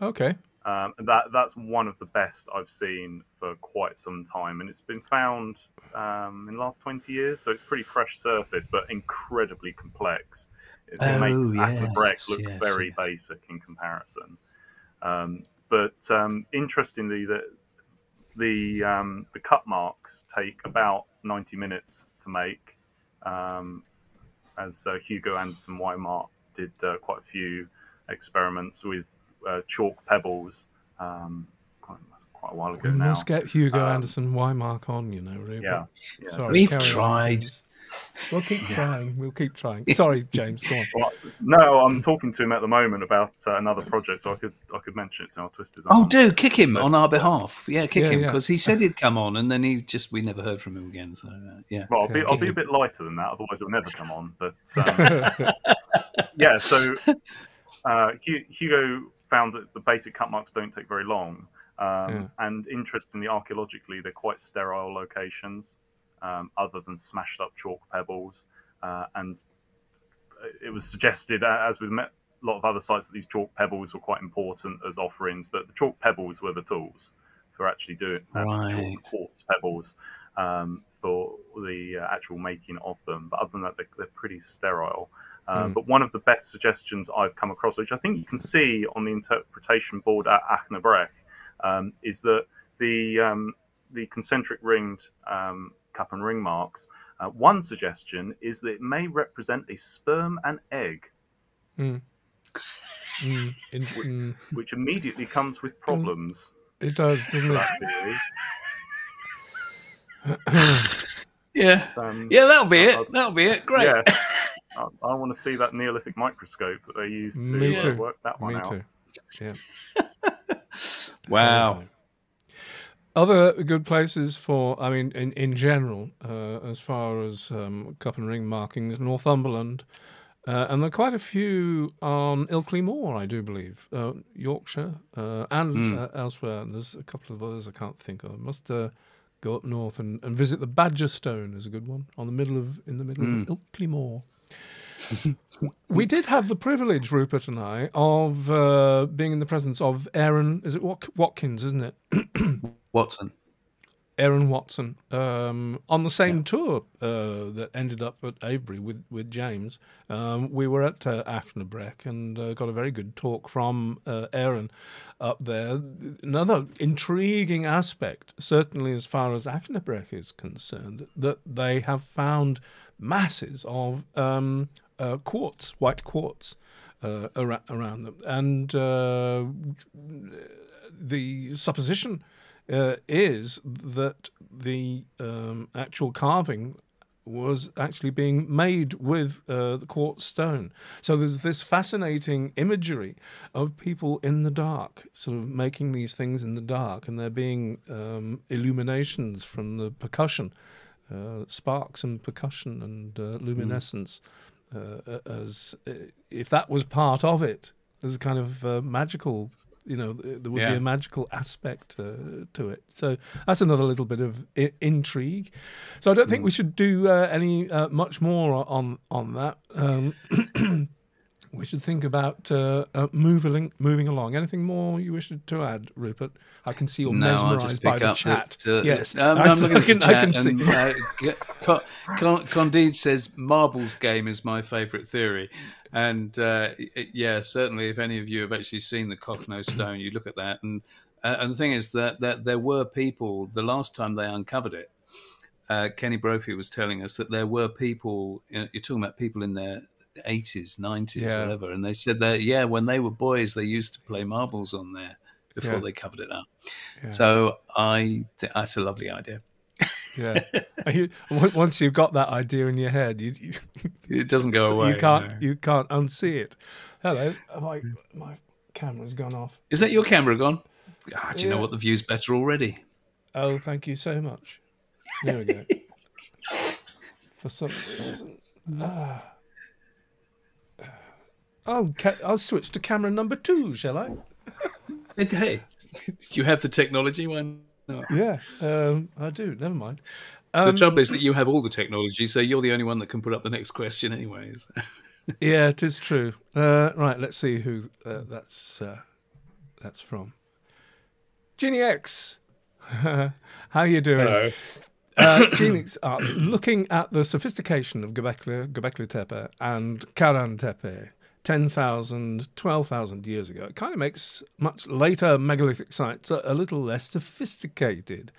Okay. Um, and that that's one of the best I've seen for quite some time, and it's been found um, in the last twenty years, so it's pretty fresh surface, but incredibly complex. It, oh, makes yes, Achnabreck look yes, very yes. basic in comparison. Um, but um, interestingly, that the um, the cut marks take about ninety minutes to make, um, as uh, Hugo Anderson Whymark did uh, quite a few experiments with uh, chalk pebbles um, quite, quite, a while ago we now. Let's get Hugo um, Anderson Whymark on, you know, really. Yeah, yeah. Sorry, We've tried. We'll keep trying. We'll keep trying. Sorry, James. Go on. Well, no, I'm talking to him at the moment about uh, another project, so I could I could mention it to our twisters. Oh, do kick him on our behalf. Yeah, kick yeah, him because yeah. he said he'd come on, and then he just we never heard from him again. So uh, yeah. Well, I'll be, I'll be a bit lighter than that, otherwise it'll never come on. But um, yeah, so uh, Hugo found that the basic cut marks don't take very long, Um, yeah. And interestingly, archaeologically, they're quite sterile locations, um, other than smashed up chalk pebbles. Uh, and it was suggested, as with met a lot of other sites, that these chalk pebbles were quite important as offerings, but the chalk pebbles were the tools for actually doing um, right. chalk quartz pebbles um, for the uh, actual making of them. But other than that, they're, they're pretty sterile. Uh, mm. But one of the best suggestions I've come across, which I think you can see on the interpretation board at Achnabreck, um, is that the um, the concentric ringed um, cup and ring marks. Uh, one suggestion is that it may represent a sperm and egg, mm. Mm. In, which, mm. which, immediately comes with problems. It does, doesn't it? yeah, um, yeah, that'll be it. That'll be it. Great. Yeah. I, I, want to see that Neolithic microscope that they used to uh, work that one Me out. Too. Yeah. wow. Other good places for, I mean, in, in general, uh, as far as um, cup and ring markings, Northumberland, uh, and there are quite a few on Ilkley Moor, I do believe, uh, Yorkshire, uh, and mm. elsewhere. And there's a couple of others I can't think of. I must uh, go up north and, and visit the Badger Stone is a good one on the middle of in the middle mm. of hmm. Ilkley Moor we did have the privilege, Rupert and I, of uh, being in the presence of Aaron. Is it Watkins? Isn't it? Watson. Aaron Watson um, on the same yeah. tour uh, that ended up at Avebury with with James. Um, we were at uh, and uh, got a very good talk from uh, Aaron up there. Another intriguing aspect, certainly as far as Achnabreck is concerned, that they have found masses of um, uh, quartz, white quartz, uh, ar- around them, and uh, the supposition uh, is that the um, actual carving was actually being made with uh, the quartz stone. So there's this fascinating imagery of people in the dark, sort of making these things in the dark, and there being um, illuminations from the percussion, uh, sparks and percussion and uh, luminescence. Mm uh, as uh, if that was part of it, there's a kind of uh, magical, you know, there would yeah. be a magical aspect uh, to it. So that's another little bit of I- intrigue. So I don't think mm. we should do uh, any uh, much more on on that. Um, we should think about uh, uh, moving moving along. Anything more you wish to add, Rupert? I can see you're no, mesmerised by the chat. That, uh, yes, um, I, no, I, can, I can see. Uh, Con- Condide says marbles game is my favourite theory, and uh, it, yeah, certainly if any of you have actually seen the Cochno stone, you look at that, and uh, and the thing is that that there were people the last time they uncovered it. Uh, Kenny Brophy was telling us that there were people. You know, you're talking about people in their 80s, 90s, yeah. whatever. And they said that, yeah, when they were boys, they used to play marbles on there before yeah. they covered it up. Yeah. So I, that's a lovely idea. yeah. You, once you've got that idea in your head, you, you it doesn't go away. You can't, no. you can't unsee it. Hello, my my camera's gone off. Is that your camera gone? Ah, do you know what? The view's better already. Oh, thank you so much. There we go. For some reason. Ah. I'll, ca- I'll switch to camera number two, shall I? hey, you have the technology, one. Yeah, um, I do. Never mind. Um, the trouble is that you have all the technology, so you're the only one that can put up the next question, anyways. yeah, it is true. Uh, right, let's see who uh, that's uh, that's from. Genie X, how you doing? Hello. Uh, art, looking at the sophistication of Göbekli, Göbekli Tepe and Karahan Tepe, 10,000, 12,000 years ago. It kind of makes much later megalithic sites a, a little less sophisticated.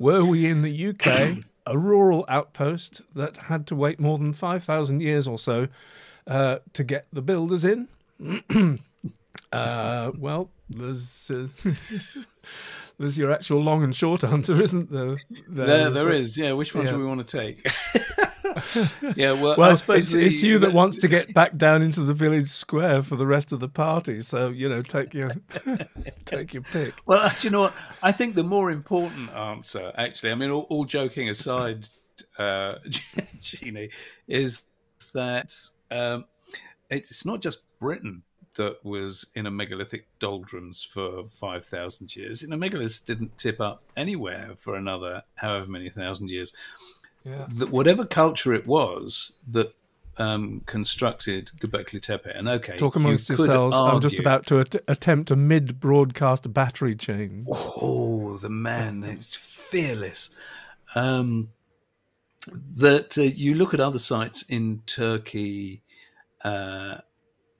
Were we in the UK, a rural outpost that had to wait more than 5,000 years or so uh, to get the builders in? uh, well, there's. Uh, there's your actual long and short answer, isn't there? There, there, there is. Yeah, which ones yeah. do we want to take? yeah, well, well, it's, it's, you that wants to get back down into the village square for the rest of the party. So you know, take your take your pick. Well, do you know what? I think the more important answer, actually, I mean, all, all joking aside, uh, Jeannie, is that um, it's not just Britain that was in a megalithic doldrums for 5,000 years. You know, megaliths didn't tip up anywhere for another however many thousand years. Yeah. That whatever culture it was that um, constructed Göbekli Tepe, and okay, talk amongst you yourselves. Argue, I'm just about to at- attempt a mid-broadcast battery chain. Oh, the man! It's fearless. Um, that uh, you look at other sites in Turkey uh,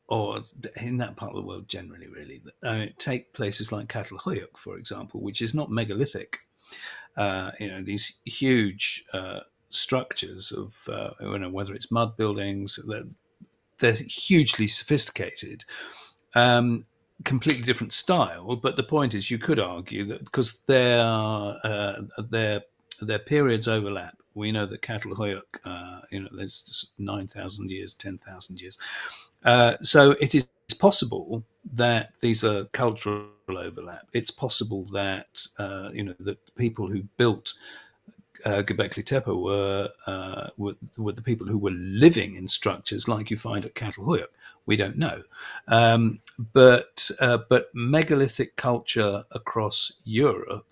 or in that part of the world generally, really. Uh, take places like Çatalhöyük, for example, which is not megalithic. Uh, you know, these huge uh, structures of, uh, you know, whether it's mud buildings, they're, they're hugely sophisticated. Um, completely different style, but the point is, you could argue that because their uh, their their periods overlap. We know that Çatalhöyük, uh, you know, there's nine thousand years, ten thousand years. Uh, so it is possible that these are cultural overlap. It's possible that uh, you know that people who built uh, Göbekli Tepe were, uh, were, were the people who were living in structures like you find at Çatalhöyük. We don't know, um, but uh, but megalithic culture across Europe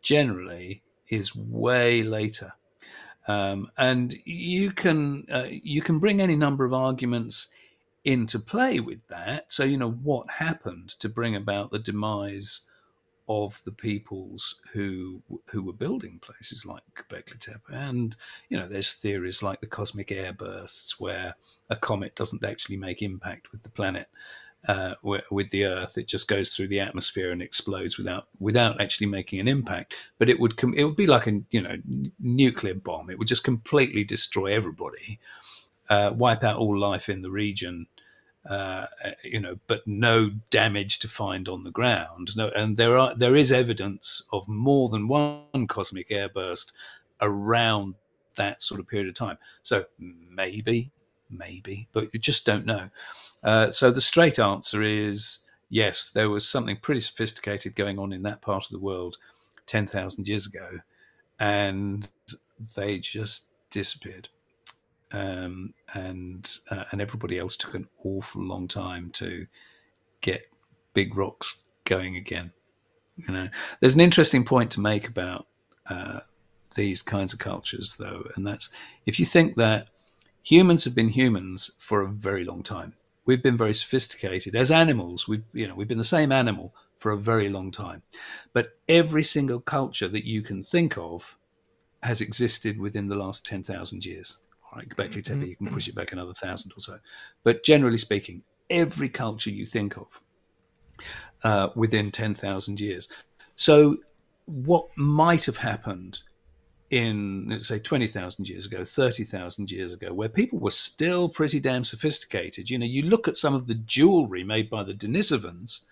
generally is way later, um, and you can uh, you can bring any number of arguments into play with that. So you know what happened to bring about the demise of the peoples who who were building places like Göbekli Tepe. And you know, there's theories like the cosmic air bursts, where a comet doesn't actually make impact with the planet. Uh, with the Earth, it just goes through the atmosphere and explodes without without actually making an impact. But it would com- it would be like a you know nuclear bomb. It would just completely destroy everybody, uh, wipe out all life in the region, uh, you know, but no damage to find on the ground. No, and there are there is evidence of more than one cosmic airburst around that sort of period of time. So maybe, maybe, but you just don't know. Uh, so the straight answer is yes, there was something pretty sophisticated going on in that part of the world ten thousand years ago, and they just disappeared um, and uh, and everybody else took an awful long time to get big rocks going again. You know, there's an interesting point to make about uh, these kinds of cultures, though, and that's if you think that humans have been humans for a very long time. We've been very sophisticated as animals. We've you know we've been the same animal for a very long time, but every single culture that you can think of has existed within the last ten thousand years right? Göbekli Tepe, you can push it back another thousand or so. But generally speaking, every culture you think of uh, within 10,000 years. So, what might have happened in, let's say, 20,000 years ago, 30,000 years ago, where people were still pretty damn sophisticated? You know, you look at some of the jewelry made by the Denisovans,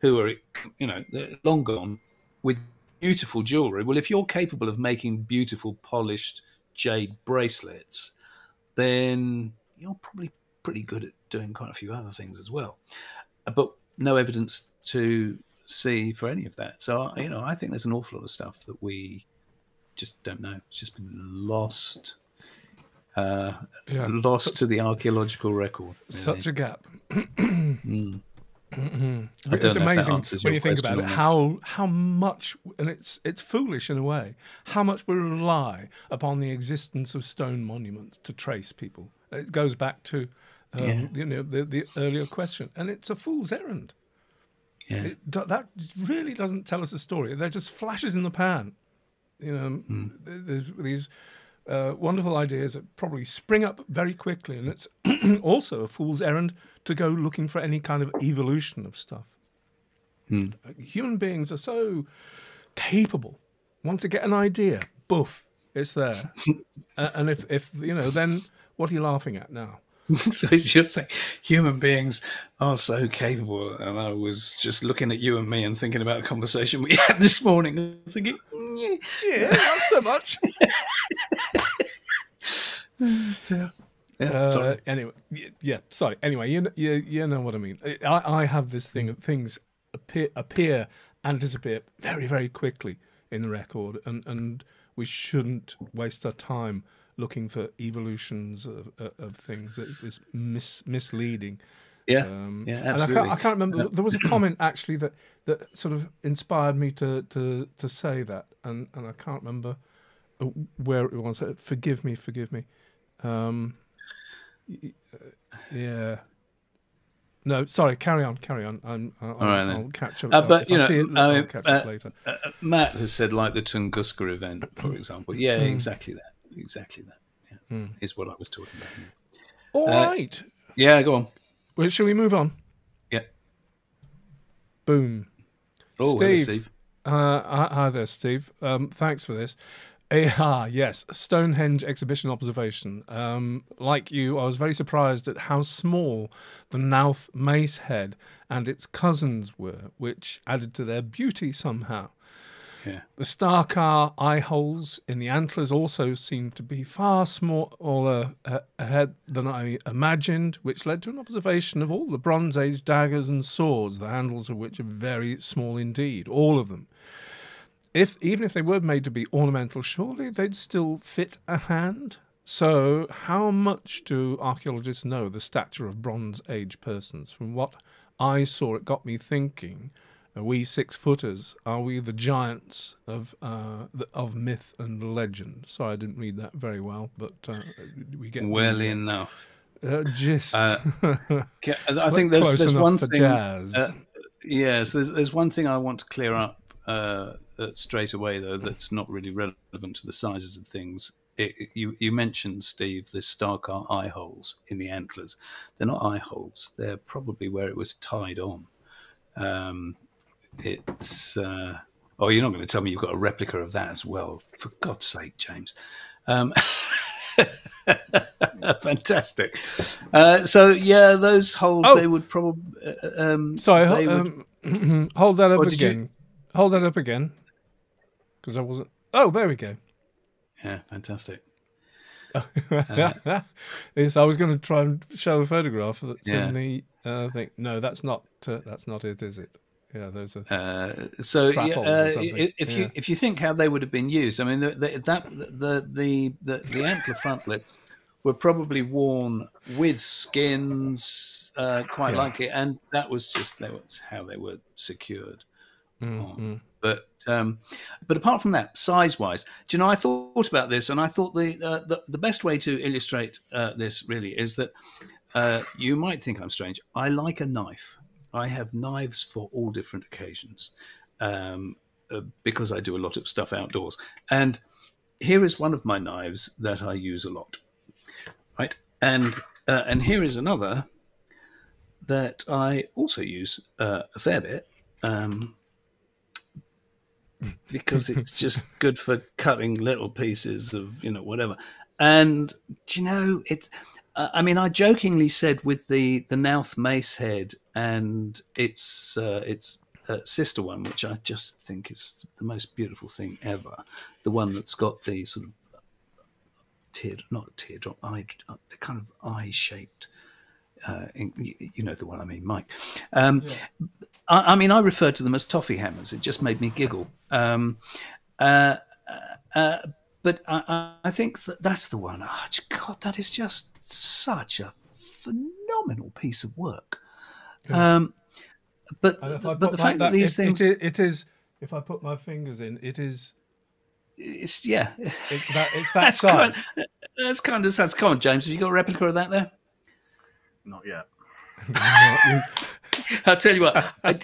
who are, you know, long gone, with beautiful jewelry. Well, if you're capable of making beautiful, polished jade bracelets, then you're probably pretty good at doing quite a few other things as well. Uh, but no evidence to see for any of that. So, you know, I think there's an awful lot of stuff that we just don't know. It's just been lost. Uh, yeah. lost to the archaeological record. Really. Such a gap. mm. Mm-hmm. It's amazing when you think about it how how much and it's it's foolish in a way how much we rely upon the existence of stone monuments to trace people. It goes back to um, yeah. you know the, the earlier question, and it's a fool's errand. Yeah. It, that really doesn't tell us a story. They're just flashes in the pan. You know, mm. there's these uh, wonderful ideas that probably spring up very quickly, and it's also a fool's errand to go looking for any kind of evolution of stuff. Mm. Human beings are so capable. Once you get an idea, boof, it's there. uh, and if, if you know, then what are you laughing at now? so it's just saying human beings are so capable. And I was just looking at you and me and thinking about a conversation we had this morning, thinking, yeah, yeah not so much. yeah. Yeah, uh, anyway, yeah, sorry. Anyway, you, you you know what I mean. I, I have this thing of things appear appear and disappear very very quickly in the record, and and we shouldn't waste our time looking for evolutions of, of things. It's, mis, misleading. Yeah, um, yeah, absolutely. I can't, I can't remember. There was a comment actually that that sort of inspired me to to to say that, and and I can't remember uh, where it was. Uh, forgive me, forgive me. Um, yeah. No, sorry. Carry on. Carry on. I'm, I'll, All right, I'll catch up. Uh, but you know, it, I'll catch up uh, later. Uh, Matt has said like the Tunguska event, for example. Yeah, mm. exactly that. Exactly that. Yeah, mm. is what I was talking about. All right. Yeah, go on. Well, shall we move on? Yeah. Boom. Oh, Steve. Steve. Uh, hi there, Steve. Um, thanks for this. Ah, yes, Stonehenge exhibition observation. Um, like you, I was very surprised at how small the Knowth mace head and its cousins were, which added to their beauty somehow. Yeah. The Star Carr eye holes in the antlers also seemed to be far smaller uh, ahead than I imagined, which led to an observation of all the Bronze Age daggers and swords, the handles of which are very small indeed, all of them. If even if they were made to be ornamental, surely they'd still fit a hand. So, how much do archaeologists know the stature of Bronze Age persons? From what I saw, it got me thinking are we six footers? Are we the giants of uh, the, of myth and legend? Sorry, I didn't read that very well, but uh, we get well the, enough. Uh, just, uh, I think there's, there's one thing. Uh, yes, there's there's one thing I want to clear up uh, straight away though. That's not really relevant to the sizes of things. It, you you mentioned Steve the Star Carr eye holes in the antlers. They're not eye holes. They're probably where it was tied on. Um, it's uh, oh, you're not going to tell me you've got a replica of that as well? For God's sake, James. Um, fantastic. Uh, so yeah, those holes oh. they would probably. Uh, um, Sorry, um, hold that up again. You... Hold that up again, because I wasn't. Oh, there we go. Yeah, fantastic. uh, yes, I was going to try and show a photograph that's yeah. in the uh, thing. No, that's not. Uh, that's not it, is it? Yeah, those are uh, so. Yeah, uh, if yeah. you if you think how they would have been used, I mean, the, the, that the the the, the antler frontlets were probably worn with skins, uh, quite yeah. likely, and that was just that was how they were secured. Mm-hmm. But um, but apart from that, size wise, do you know? I thought about this, and I thought the uh, the, the best way to illustrate uh, this really is that uh, you might think I'm strange. I like a knife. I have knives for all different occasions um, uh, because I do a lot of stuff outdoors. And here is one of my knives that I use a lot, right? And uh, and here is another that I also use uh, a fair bit um, because it's just good for cutting little pieces of you know whatever. And do you know it? Uh, I mean, I jokingly said with the the Knowth Mace head and its uh, its uh, sister one, which I just think is the most beautiful thing ever, the one that's got the sort of tear not teardrop eye, the kind of eye shaped. Uh, you know the one I mean, Mike. Um, yeah. I, I, mean, I refer to them as toffee hammers. It just made me giggle. Um, uh, uh, but I, I, think that that's the one. Oh, God, that is just such a phenomenal piece of work. Yeah. Um, but but the fact that, that these it, things it, it is if I put my fingers in, it is. It's yeah. It's that. It's that that's size. Kind, that's kind of that's Come on, James. Have you got a replica of that there? Not yet. I'll tell you what. I,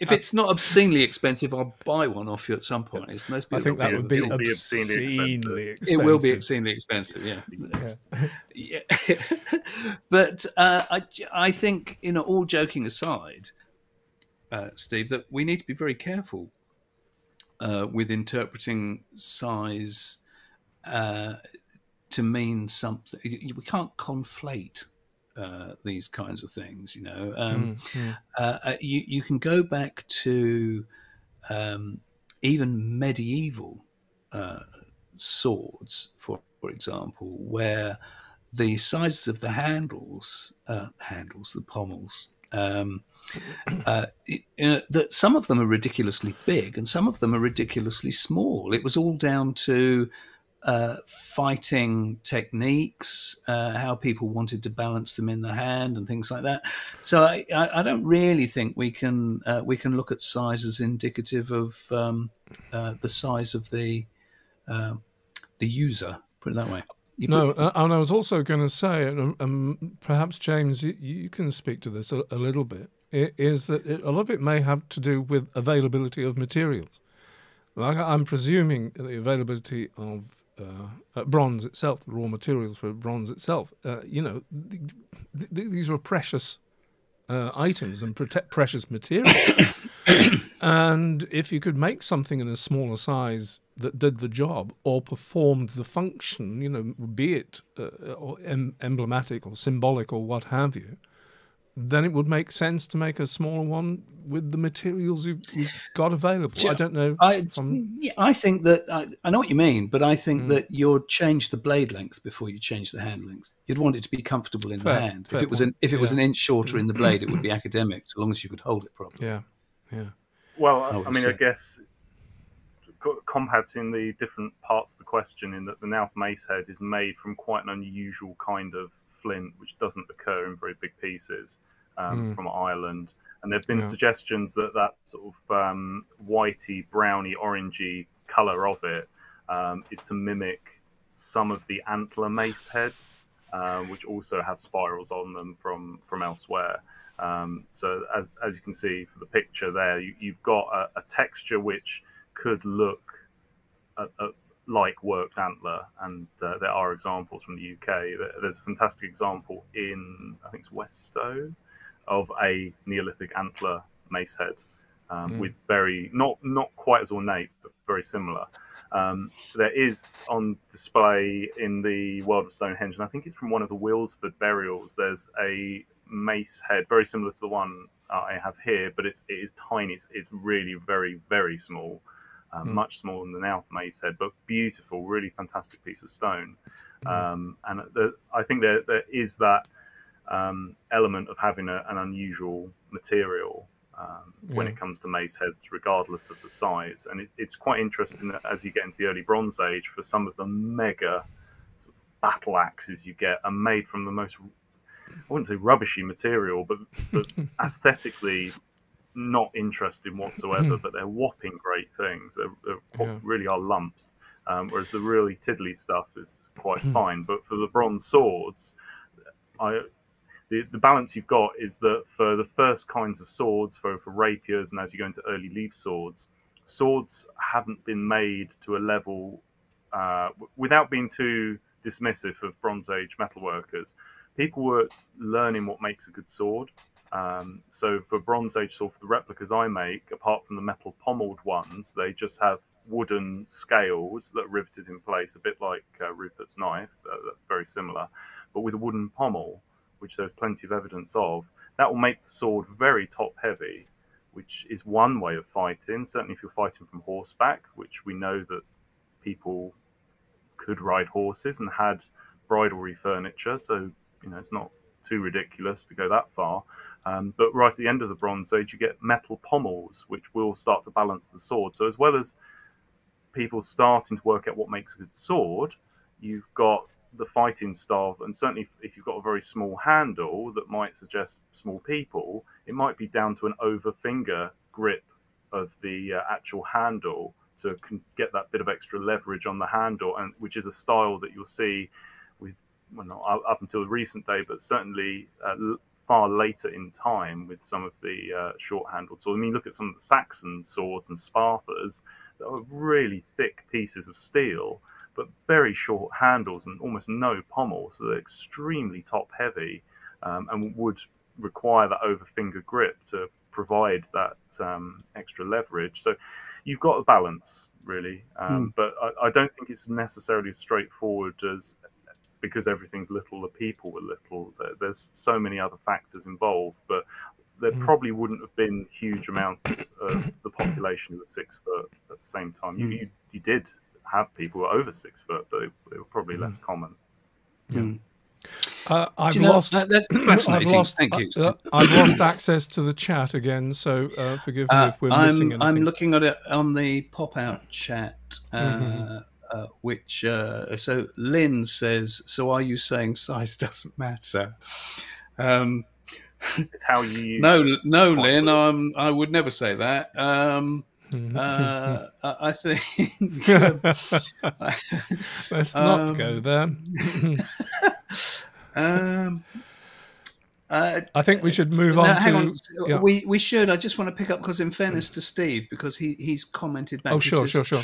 if it's not obscenely expensive, I'll buy one off you at some point. It's the most beautiful. I think that would be obscenely, obscenely expensive. It will be obscenely expensive. Yeah. yeah. yeah. but uh, I, I think, you know, all joking aside, uh, Steve, that we need to be very careful uh, with interpreting size uh, to mean something. We can't conflate uh, these kinds of things. You know, um, mm, uh, uh, you you can go back to um, even medieval uh, swords, for, for example, where the sizes of the handles, uh, handles, the pommels. Um, uh, you know, that some of them are ridiculously big and some of them are ridiculously small. It was all down to uh, fighting techniques, uh, how people wanted to balance them in the hand, and things like that. So I, I don't really think we can uh, we can look at size as indicative of um, uh, the size of the uh, the user. Put it that way. You no, put, and I was also going to say, and um, perhaps James, you, you, can speak to this a, a little bit. Is that it, a lot of it may have to do with availability of materials. Like I'm presuming the availability of uh, uh, bronze itself, the raw materials for bronze itself. Uh, you know, th- th- these were precious uh, items and precious materials. and if you could make something in a smaller size that did the job or performed the function, you know, be it uh, or em- emblematic or symbolic or what have you, then it would make sense to make a smaller one with the materials you've, you've got available. I don't know. I, yeah, I think that I, I, know what you mean, but I think mm. that you'd change the blade length before you change the hand length. You'd want it to be comfortable in fair, the hand. If it was an if it yeah. was an inch shorter in the blade, it would be academic, so long as you could hold it properly. Yeah, yeah. Well, I, I mean, say. I guess combating the different parts of the question in that the Knowth mace head is made from quite an unusual kind of flint, which doesn't occur in very big pieces um, mm. from Ireland. And there have been yeah. suggestions that that sort of um, whitey, browny, orangey color of it um, is to mimic some of the antler mace heads, uh, which also have spirals on them from from elsewhere. Um, so as, as you can see for the picture there, you, have got a, a, texture which could look a, a, like worked antler, and uh, there are examples from the UK. There's a fantastic example in I think it's Weststow of a Neolithic antler mace head um, mm. with very not not quite as ornate, but very similar. Um, there is on display in the World of Stonehenge, and I think it's from one of the Wilsford burials. There's a mace head very similar to the one I have here, but it's it is tiny. It's, it's really very very small mm. much smaller than the mace head, but beautiful, really fantastic piece of stone. Mm. Um, and the, I think there, there is that um, element of having a, an unusual material um, yeah. when it comes to mace heads, regardless of the size. And it, it's quite interesting that as you get into the early Bronze Age, for some of the mega sort of battle axes you get are made from the most I wouldn't say rubbishy material, but, but aesthetically not interesting whatsoever, but they're whopping great things. They're, they're yeah. really are lumps. Um, whereas the really tiddly stuff is quite fine. But for the bronze swords, I the, the balance you've got is that for the first kinds of swords, for, for rapiers, and as you go into early leaf swords, swords haven't been made to a level uh, without being too dismissive of Bronze Age metalworkers. People were learning what makes a good sword, um, so for Bronze Age sword, for the replicas I make, apart from the metal pommeled ones, they just have wooden scales that are riveted in place, a bit like uh, Rupert's knife. Uh, that's very similar, but with a wooden pommel, which there's plenty of evidence of. That will make the sword very top heavy, which is one way of fighting. Certainly, if you're fighting from horseback, which we know that people could ride horses and had bridlery furniture, so you know it's not too ridiculous to go that far. Um, but right at the end of the Bronze Age, you get metal pommels, which will start to balance the sword. So as well as people starting to work out what makes a good sword, you've got the fighting style, and certainly if you've got a very small handle that might suggest small people, it might be down to an over finger grip of the uh, actual handle to get that bit of extra leverage on the handle, and which is a style that you'll see with well, not up until the recent day, but certainly uh, far later in time with some of the uh, short-handled swords. I mean, look at some of the Saxon swords and Spartas that are really thick pieces of steel, but very short handles and almost no pommel, so they're extremely top-heavy um, and would require that over-finger grip to provide that um, extra leverage. So you've got a balance really, um, mm. but I, I, don't think it's necessarily as straightforward as because everything's little, the people were little. There's so many other factors involved, but there mm. probably wouldn't have been huge amounts of the population that six foot at the same time. You, mm. you, you, did have people who were over six foot, but they, they were probably mm. less common. Yeah. Uh, I've lost. Know, that's fascinating. I've lost, Thank you. Uh, I've lost access to the chat again, so uh, forgive me uh, if we're I'm, missing anything. I'm looking at it on the pop-out chat. Uh, mm-hmm uh, which uh, so Lynn says, "So are you saying size doesn't matter?" Um, it's how you. no, no, Lynn. Um, I would never say that. Um, uh, I think. Let's not um, go there. um, uh, I think we should move on to. On. Yeah. We we should. I just want to pick up because, in fairness to Steve, because he he's commented back. Oh, sure, sure, sure.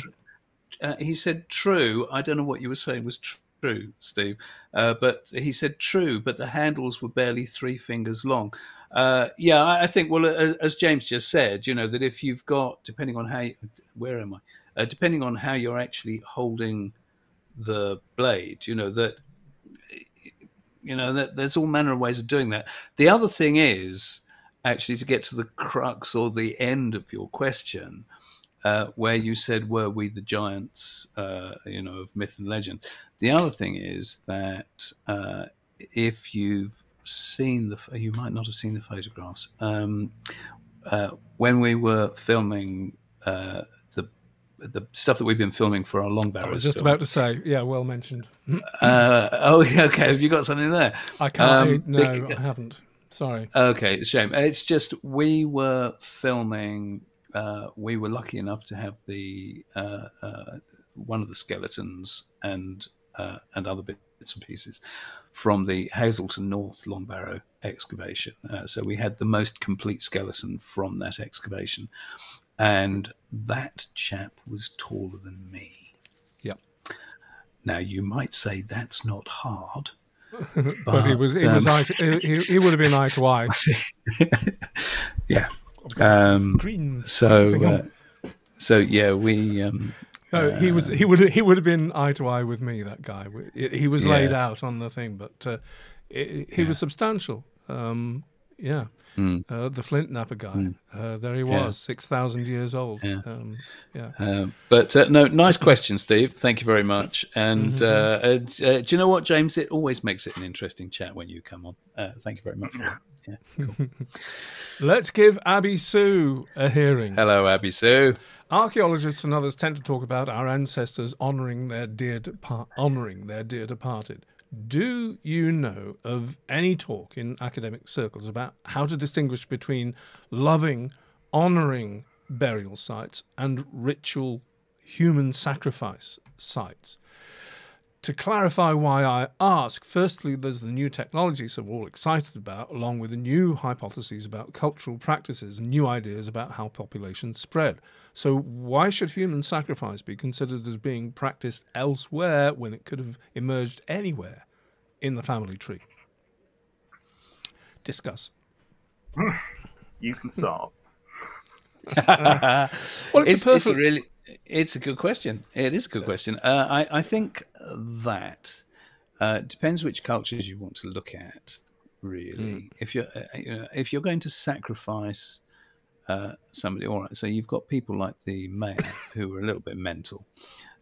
Uh, he said, "True." I don't know what you were saying was true, Steve, uh, but he said true. But the handles were barely three fingers long. Uh, yeah, I, I, think. Well, as, as, James just said, you know that if you've got, depending on how, you, where am I? Uh, depending on how you're actually holding the blade, you know that you know, that, there's all manner of ways of doing that. The other thing is actually to get to the crux or the end of your question, uh, where you said, "Were we the giants?" Uh, you know, of myth and legend. The other thing is that uh, if you've seen the, you might not have seen the photographs. Um, uh, when we were filming uh, the stuff that we've been filming for our long barrows. I was just film. about to say, yeah, well mentioned. uh, oh, okay. Have you got something there? I can't. Um, no, it, I haven't. Sorry. Okay, shame. It's just we were filming. Uh, we were lucky enough to have the uh, uh one of the skeletons and uh, and other bits and pieces from the Hazleton North Long Barrow excavation. Uh, so we had the most complete skeleton from that excavation and that chap was taller than me. Yep. Now you might say that's not hard, but, but, he was he um, was eye to, he, he would have been eye to eye. yeah. Um, so uh, so yeah, we. Um, no, he was he would he would have been eye to eye with me. That guy. He was yeah. laid out on the thing, but uh, he yeah. was substantial. Um, yeah. Mm. Uh, the Flint Knapper guy. Mm. Uh, there he was, yeah. six thousand years old. Yeah, um, yeah. Uh, but uh, no, nice question, Steve. Thank you very much. And mm-hmm. Uh, uh, do you know what, James? It always makes it an interesting chat when you come on. thank you very much. Yeah, cool. Let's give Abby Sue a hearing. Hello, Abby Sue. Archaeologists and others tend to talk about our ancestors honouring their dear, depart- honouring their dear departed. Do you know of any talk in academic circles about how to distinguish between loving, honouring burial sites and ritual human sacrifice sites? To clarify why I ask, firstly, there's the new technologies that we're all excited about, along with the new hypotheses about cultural practices and new ideas about how populations spread. So, why should human sacrifice be considered as being practiced elsewhere when it could have emerged anywhere in the family tree? Discuss. You can start. well, it's, it's, perfect... it's really it's a good question. It is a good question. Uh, I, I think that uh, depends which cultures you want to look at. Really, mm. if you're uh, you know, if you're going to sacrifice uh, somebody, all right. So you've got people like the Maya who are a little bit mental,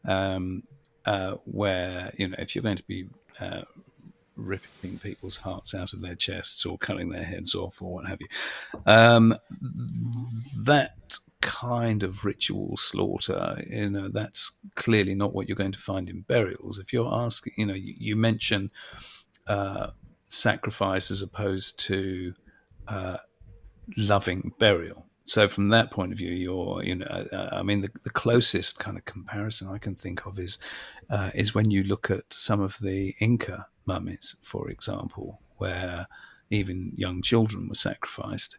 um, uh, where you know if you're going to be uh, ripping people's hearts out of their chests or cutting their heads off or what have you. Um, that kind of ritual slaughter, you know, that's clearly not what you're going to find in burials. If you're asking, you know, you, you mention uh, sacrifice as opposed to uh, loving burial. So from that point of view, you're, you know, uh, I mean, the, the, closest kind of comparison I can think of is uh, is when you look at some of the Inca mummies, for example, where even young children were sacrificed.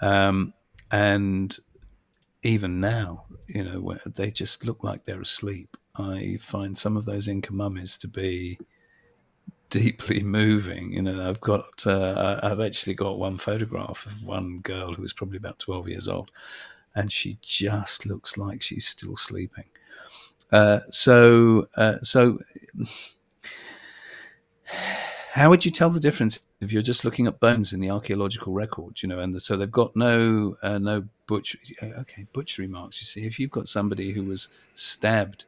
Um, and even now, you know, they just look like they're asleep. I find some of those Inca mummies to be deeply moving. You know, I've got, uh, I've actually got one photograph of one girl who was probably about 12 years old, and she just looks like she's still sleeping. Uh, so, uh, so how would you tell the difference if you're just looking at bones in the archaeological record? You know, and the, so they've got no uh, no butcher okay butchery marks. You see, if you've got somebody who was stabbed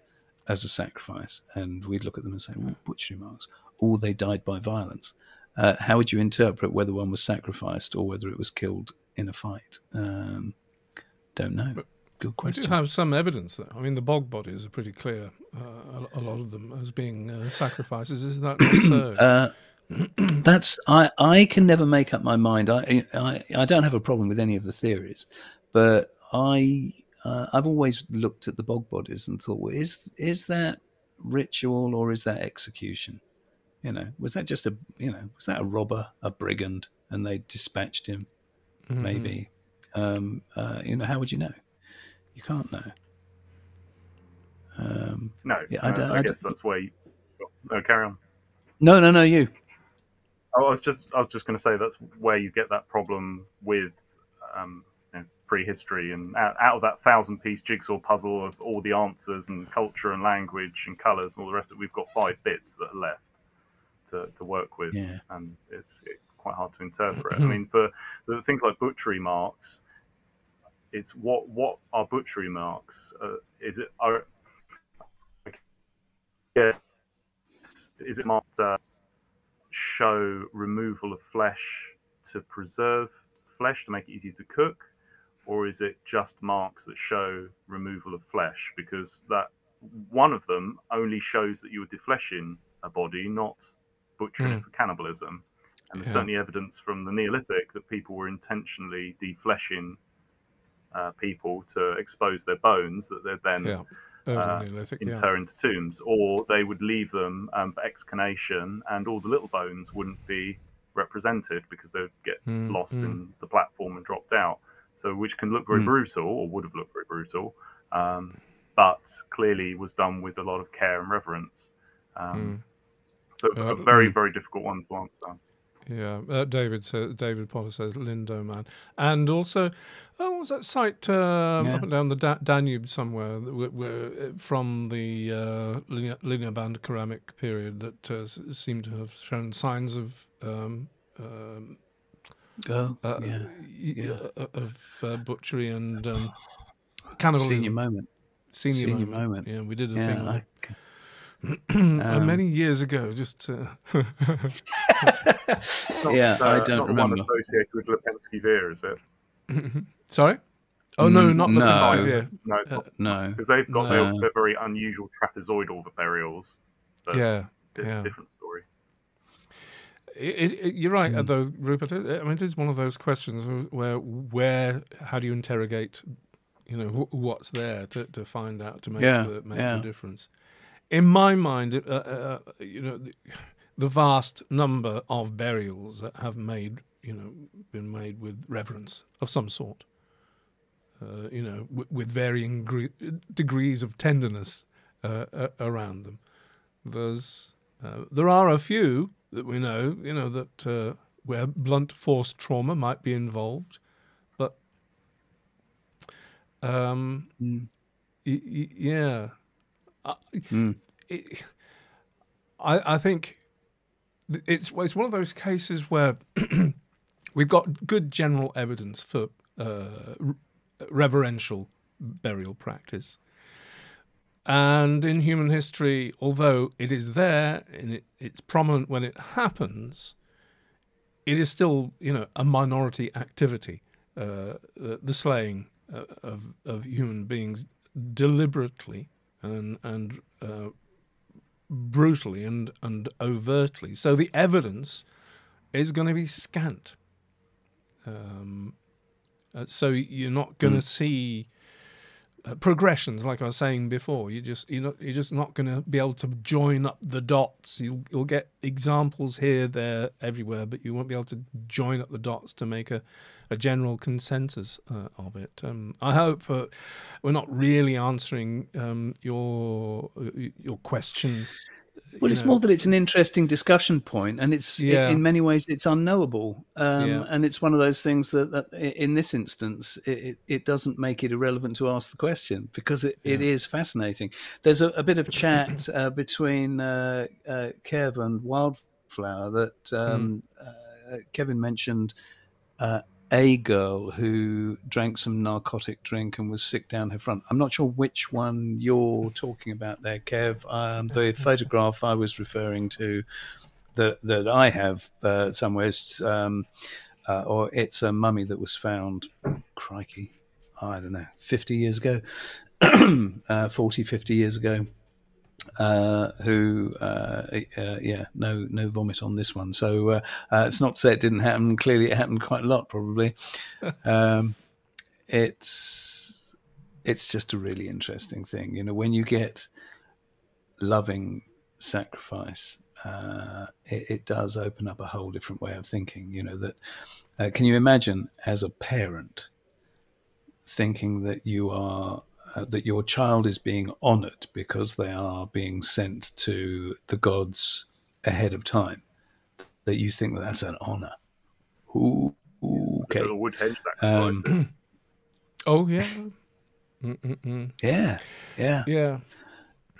as a sacrifice, and we'd look at them and say, well, butchery marks, or they died by violence. Uh, how would you interpret whether one was sacrificed or whether it was killed in a fight? Um, don't know. But, good question. We do have some evidence, though. I mean, the bog bodies are pretty clear, uh, a, a, lot of them, as being uh, sacrifices. Is that not so? That's I. I can never make up my mind. I, I I don't have a problem with any of the theories, but I uh, I've always looked at the bog bodies and thought, well, is is that ritual or is that execution? You know, was that just a you know was that a robber, a brigand, and they dispatched him? Mm-hmm. Maybe. Um, uh, you know, how would you know? You can't know. Um, no, yeah, I, uh, I, I guess that's where you. No, carry on. No, no, no, you. I was just, I was just going to say that's where you get that problem with um, you know, prehistory, and out, out, of that thousand-piece jigsaw puzzle of all the answers and culture and language and colours and all the rest of it, we've got five bits that are left to, to work with, yeah. and it's it, quite hard to interpret. I mean, for the things like butchery marks, it's what what are butchery marks? Uh, is it are yeah, is it marked uh, show removal of flesh to preserve flesh to make it easier to cook, or is it just marks that show removal of flesh? Because that one of them only shows that you were defleshing a body, not butchering mm. for cannibalism. And there's yeah. certainly evidence from the Neolithic that people were intentionally defleshing uh, people to expose their bones that they'd then yeah. Uh, inter yeah. into tombs, or they would leave them um, for excarnation, and all the little bones wouldn't be represented because they would get mm, lost mm. in the platform and dropped out. So, which can look very mm. brutal, or would have looked very brutal, um, but clearly was done with a lot of care and reverence. Um, hmm. so, uh, a very, very difficult one to answer. Yeah, uh, David says, David Potter says Lindow man, and also, oh, what was that site um, yeah. up and down the da- Danube somewhere, where, where, uh, from the uh, linear, linear, band ceramic period that uh, seemed to have shown signs of um, um, oh, uh, yeah. yeah. Uh, of butchery and um, cannibalism. Senior moment. Senior, Senior moment. moment. Yeah, we did a yeah, thing. um, many years ago, just yeah, uh, I don't remember. One associated with Lepenski Vir, is it? Sorry. Oh no, not no. Lepenski Vir. No, uh, no, because they've got no. their, their, very unusual trapezoidal burials. yeah, yeah, different story. It, it, you're right, mm. though, Rupert. I mean, it is one of those questions where, where, how do you interrogate, you know, what's there to, to find out to make yeah, the make yeah. the difference in my mind, uh, uh, you know, the, the, vast number of burials that have made, you know, been made with reverence of some sort, uh, you know, w- with varying gre- degrees of tenderness uh, around them. There's, uh, there are a few that we know, you know, that uh, where blunt force trauma might be involved, but um, mm. y- y- yeah mm. it, I, I think it's it's one of those cases where we've got good general evidence for uh, reverential burial practice. And in human history, although it is there and it, it's prominent when it happens, it is still, you know, a minority activity. Uh, the slaying uh, of of human beings deliberately and and uh, brutally and and overtly. So the evidence is going to be scant. Um, uh, so you're not going to mm. see progressions, like I was saying before. You just you're not you're just not going to be able to join up the dots. You'll you'll get examples here, there, everywhere, but you won't be able to join up the dots to make a a general consensus uh, of it. Um, I hope uh, we're not really answering um, your your question. Well, it's know. more that it's an interesting discussion point, and it's yeah. in many ways it's unknowable, um, yeah. and it's one of those things that, that in this instance it, it, doesn't make it irrelevant to ask the question because it, yeah. it is fascinating. There's a, a bit of chat uh, between uh, uh, Kev and Wildflower that um, mm. Kevin mentioned uh, a girl who drank some narcotic drink and was sick down her front. I'm not sure which one you're talking about there, Kev. Um, the photograph I was referring to that that I have uh, somewhere, um, uh, or it's a mummy that was found. Crikey, I don't know, 50 years ago, uh, 40, 50 years ago, uh, who, uh, uh, yeah, no, no vomit on this one. So uh, uh, it's not to say it didn't happen. Clearly, it happened quite a lot, probably. um, it's it's just a really interesting thing, you know, when you get loving sacrifice. Uh, it, it, does open up a whole different way of thinking. You know that. can you imagine as a parent thinking that you are uh, that your child is being honored because they are being sent to the gods ahead of time, that you think that that's an honor. Ooh, okay. Um, oh yeah. Mm-mm-mm. Yeah, yeah, yeah.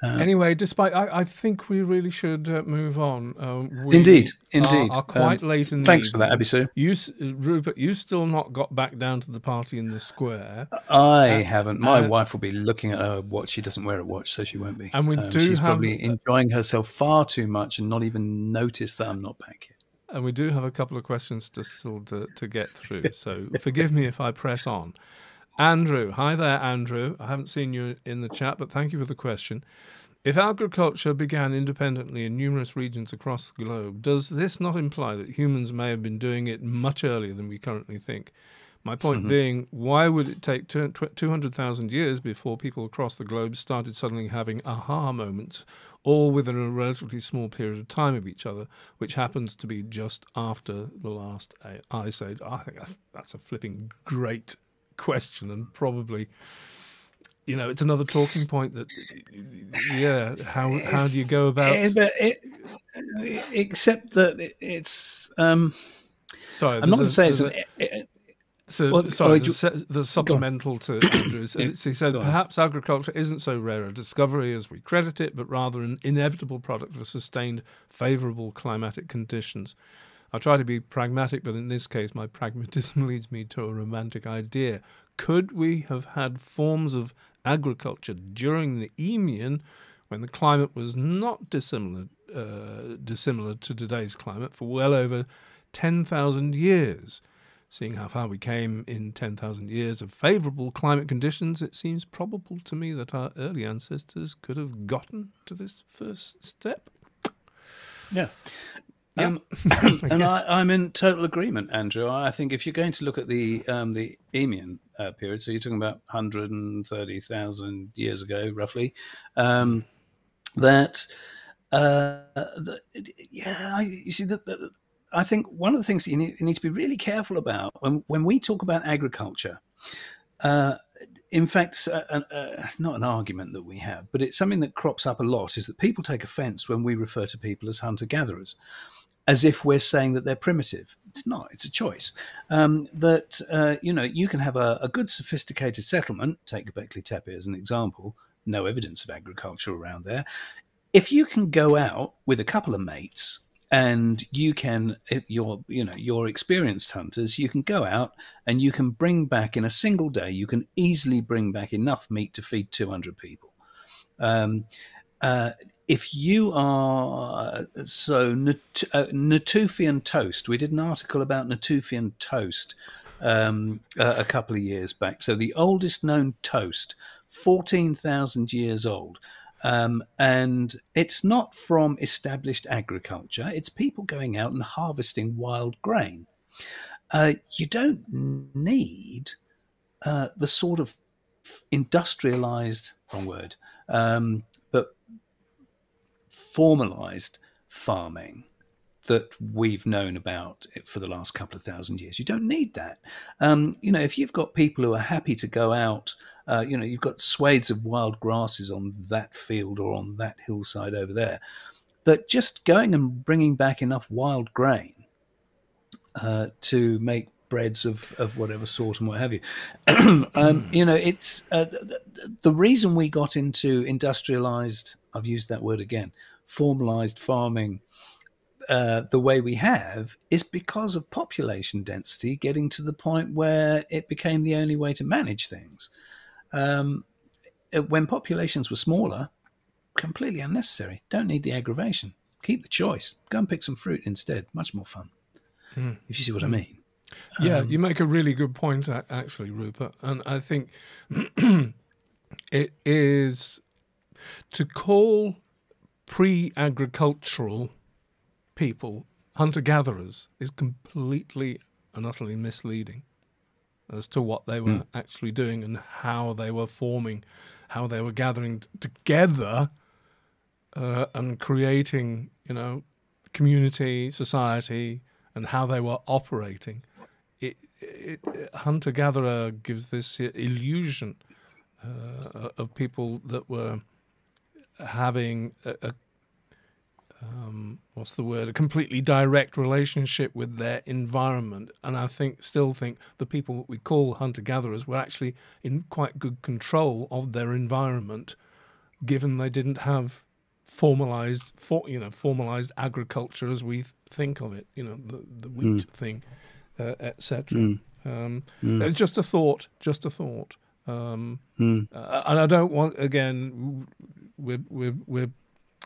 Uh, anyway, despite I, I, think we really should uh, move on. Um, indeed, indeed. Are, are quite um, late in the Thanks for that, Abisu. You, Rupert, you still not got back down to the party in the square. I uh, haven't. My uh, wife will be looking at her watch. She doesn't wear a watch, so she won't be. And we um, do she's have, probably enjoying herself far too much and not even notice that I'm not back yet. And we do have a couple of questions to still to, to get through. So forgive me if I press on. Andrew, hi there, Andrew. I haven't seen you in the chat, but thank you for the question. If agriculture began independently in numerous regions across the globe, does this not imply that humans may have been doing it much earlier than we currently think? My point mm-hmm. being, why would it take 200,000 years before people across the globe started suddenly having aha moments, all within a relatively small period of time of each other, which happens to be just after the last ice age? I think that's a flipping great question and probably you know it's another talking point that yeah how how do you go about it, it, except that it's um sorry i'm not going to say it's an, so well, sorry, the, the supplemental to Andrews. yeah, he said perhaps agriculture isn't so rare a discovery as we credit it, but rather an inevitable product of sustained favourable climatic conditions. I try to be pragmatic, but in this case, my pragmatism leads me to a romantic idea. Could we have had forms of agriculture during the Eemian, when the climate was not dissimilar, uh, dissimilar to today's climate for well over 10,000 years? Seeing how far we came in 10,000 years of favourable climate conditions, it seems probable to me that our early ancestors could have gotten to this first step. Yeah. Um, and I, am in total agreement, Andrew. I think if you're going to look at the um, the Eemian uh, period, so you're talking about 130,000 years ago, roughly, um, that uh, the, yeah, I, you see that. I think one of the things that you need, you need, to be really careful about when when we talk about agriculture. Uh, in fact, uh, uh, not an argument that we have, but it's something that crops up a lot is that people take offense when we refer to people as hunter gatherers as if we're saying that they're primitive. It's not. It's a choice. Um, that uh, you know, you can have a, a, good, sophisticated settlement. Take Göbekli Tepe as an example. No evidence of agriculture around there. If you can go out with a couple of mates and you can, you're, you know, you're experienced hunters. You can go out and you can bring back in a single day. You can easily bring back enough meat to feed 200 people. Um, uh, if you are so uh, Natufian toast, we did an article about Natufian toast um, a couple of years back. So the oldest known toast, fourteen thousand years old, um, and it's not from established agriculture. It's people going out and harvesting wild grain. Uh, you don't need uh, the sort of industrialized wrong word um, formalized farming that we've known about for the last couple of thousand years. You don't need that. Um, you know, if you've got people who are happy to go out, uh, you know, you've got swathes of wild grasses on that field or on that hillside over there, that just going and bringing back enough wild grain uh, to make breads of, of whatever sort and what have you. um, you know, it's uh, the, the reason we got into industrialized, I've used that word again, formalized farming uh, the way we have is because of population density getting to the point where it became the only way to manage things. Um, when populations were smaller, completely unnecessary. Don't need the aggravation. Keep the choice. Go and pick some fruit instead. Much more fun. Mm. If you see what mm. I hmm. mean. Yeah, um, you make a really good point, actually, Rupert. And I think it is to call pre agricultural people hunter gatherers is completely and utterly misleading as to what they were mm. actually doing and how they were forming, how they were gathering t- together uh, and creating, you know, community, society, and how they were operating. It, it, hunter gatherer gives this illusion uh, of people that were having a, a um, what's the word? A completely direct relationship with their environment, and I think still think the people we call hunter gatherers were actually in quite good control of their environment, given they didn't have formalized, for, you know, formalized agriculture as we think of it. You know, the the wheat mm. thing, uh, etc. Mm. Um, mm. It's just a thought, just a thought. Um, mm. uh, and I don't want again. We're we're we're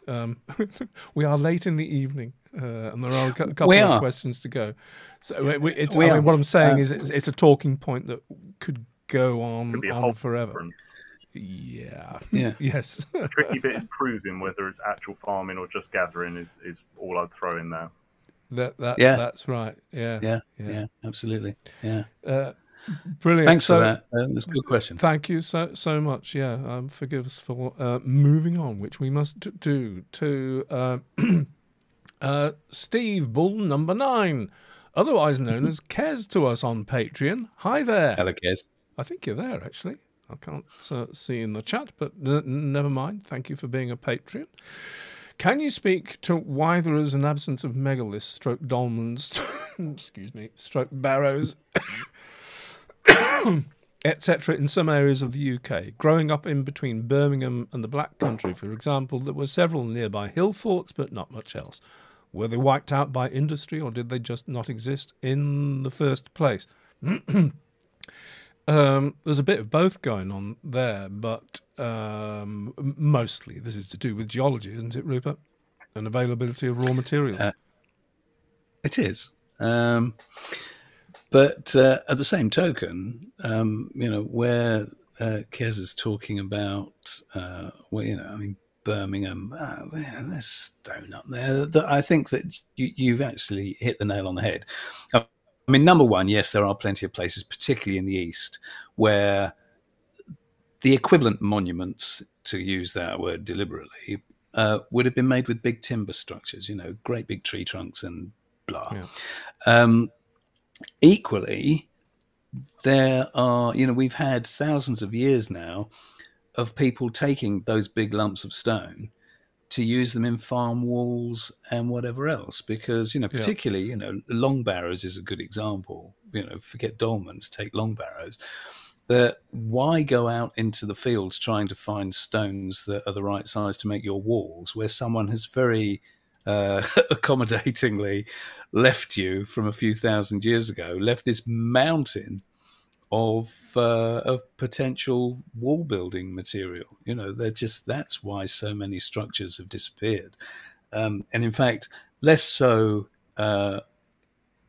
um, we are late in the evening, uh, and there are a couple of questions to go. So it's, I mean, what I'm saying uh, is, it's, it's, a talking point that could go on on forever. Difference. Yeah. Yeah. yes. the tricky bit is proving whether it's actual farming or just gathering. Is is all I'd throw in there. That that yeah. That's right. Yeah. Yeah. Yeah. yeah absolutely. Yeah. Uh, Brilliant. Thanks so, for that. Um, that's a good question. Thank you so so much. Yeah, um, forgive us for uh, moving on, which we must do to uh, uh, Steve Bull number nine, otherwise known as Kez to us on Patreon. Hi there. Hello, Kez. I think you're there actually. I can't uh, see in the chat, but n- never mind. Thank you for being a Patreon. Can you speak to why there is an absence of megaliths, stroke dolmens, excuse me, stroke barrows etc., in some areas of the UK. Growing up in between Birmingham and the Black Country, for example, there were several nearby hill forts, but not much else. Were they wiped out by industry, or did they just not exist in the first place? um, there's a bit of both going on there, but um, mostly this is to do with geology, isn't it, Rupert? And availability of raw materials. Uh, it is. Um, but uh, at the same token, um, you know, where uh, Kez is talking about, uh, well, you know, I mean, Birmingham, uh, there's stone up there. I think that you, have actually hit the nail on the head. I mean, number one, yes, there are plenty of places, particularly in the east, where the equivalent monuments, to use that word deliberately, uh, would have been made with big timber structures, you know, great big tree trunks and blah. Yeah. Um, equally, there are, you know, we've had thousands of years now of people taking those big lumps of stone to use them in farm walls and whatever else because you know particularly yeah. you know long barrows is a good example you know forget dolmens take long barrows that why go out into the fields trying to find stones that are the right size to make your walls where someone has very uh, accommodatingly left you from a few thousand years ago, left this mountain of uh, of potential wall building material. You know, they're just that's why so many structures have disappeared, um, and in fact, less so uh,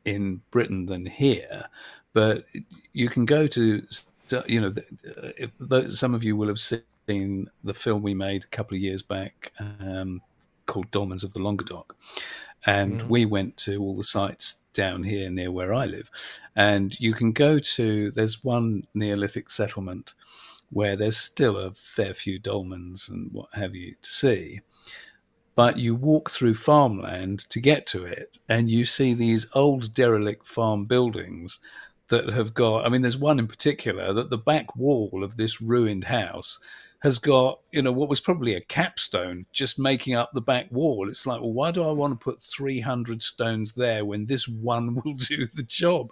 in Britain than here. But you can go to, you know, if, some of you will have seen the film we made a couple of years back. Um, called Dolmens of the Languedoc. And mm. we went to all the sites down here near where I live. And you can go to, there's one Neolithic settlement where there's still a fair few dolmens and what have you to see. But you walk through farmland to get to it, and you see these old derelict farm buildings that have got. I mean, there's one in particular that the back wall of this ruined house has got you know what was probably a capstone just making up the back wall. It's like well why do i want to put 300 stones there when this one will do the job?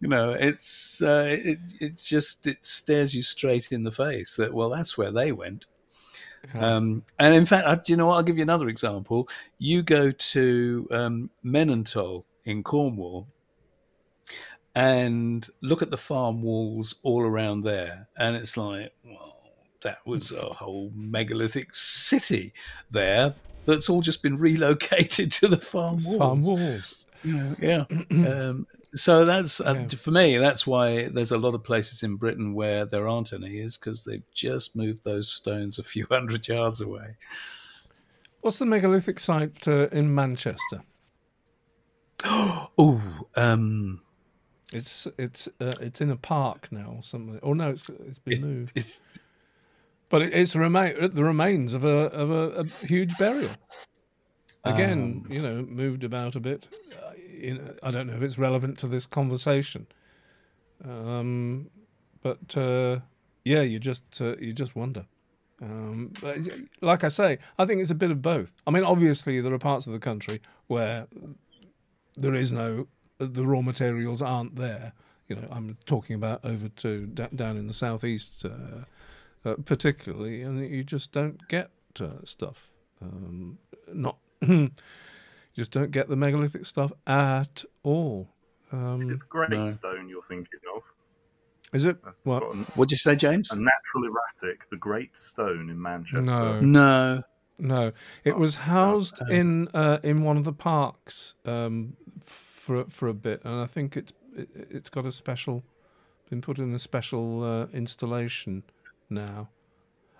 You know it's uh, it, it's just it stares you straight in the face that well that's where they went. Um, and in fact, I, do you know what? I'll give you another example. You go to um, Men-an-Tol in Cornwall and look at the farm walls all around there, and it's like, well, that was a whole megalithic city there that's all just been relocated to the farm walls. Farm walls. Yeah, yeah. um, so that's uh, yeah. for me. That's why there's a lot of places in Britain where there aren't any, is because they've just moved those stones a few hundred yards away. What's the megalithic site uh, in Manchester? oh, um, it's it's uh, it's in a park now or something. Oh no, it's it's been it, moved. It's but it's remain the remains of a of a, a huge burial. Again, um, you know, moved about a bit. Uh, in, I don't know if it's relevant to this conversation. Um, but uh, yeah, you just uh, you just wonder. Um, but like I say, I think it's a bit of both. I mean, obviously there are parts of the country where there is no the raw materials aren't there. You know, I'm talking about over to down in the southeast, uh, uh, particularly, and you just don't get uh, stuff. Um, not you just don't get the megalithic stuff at all. Um, is it the Great no. Stone you're thinking of? Is it? What? What'd you say, James? A natural erratic, the Great Stone in Manchester. No, no, no. It was housed in uh, in one of the parks um, for for a bit, and I think it's it, it's got a special, been put in a special uh, installation now.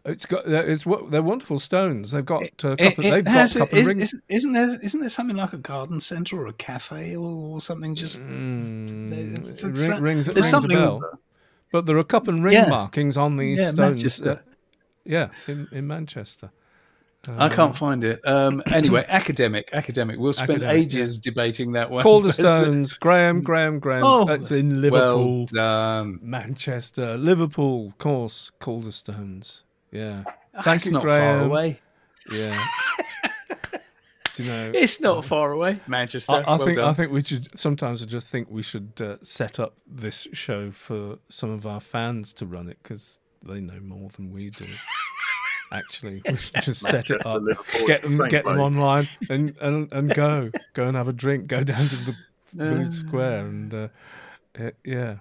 It's got it's they're wonderful stones. They've got uh, it, couple, it they've got a couple is, rings. Isn't there isn't there something like a garden centre or a cafe or, or something? Just mm, it's, it's, ring, rings, rings something. A bell. But there are cup and ring yeah. markings on these yeah, stones. Manchester. yeah, in, in Manchester. Um, I can't find it. Um, anyway, academic, academic. We'll spend academic, ages yeah. debating that one. Calderstones, Graham, Graham, Graham. Oh, That's in Liverpool. Well. Manchester, Liverpool, of course, Calderstones. Yeah. Ah, you, not Graham. far away. Yeah. Do you know? It's not far away, Manchester. I, I well think done. I think we should. Sometimes I just think we should uh, set up this show for some of our fans to run it because they know more than we do. Actually, we should just set it up, get them, get them online, and, and and go, go and have a drink, go down to the village square, and uh, yeah.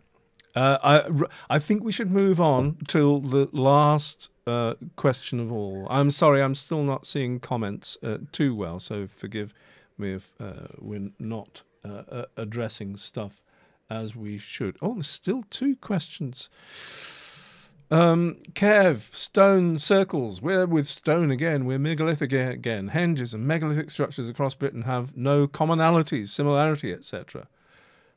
Uh, I I think we should move on till the last uh, question of all. I'm sorry, I'm still not seeing comments uh, too well, so forgive me if uh, we're not uh, uh, addressing stuff as we should. Oh, there's still two questions. Um, Kev, stone circles. We're with stone again. We're megalithic again. Henges and megalithic structures across Britain have no commonalities, similarity, etc.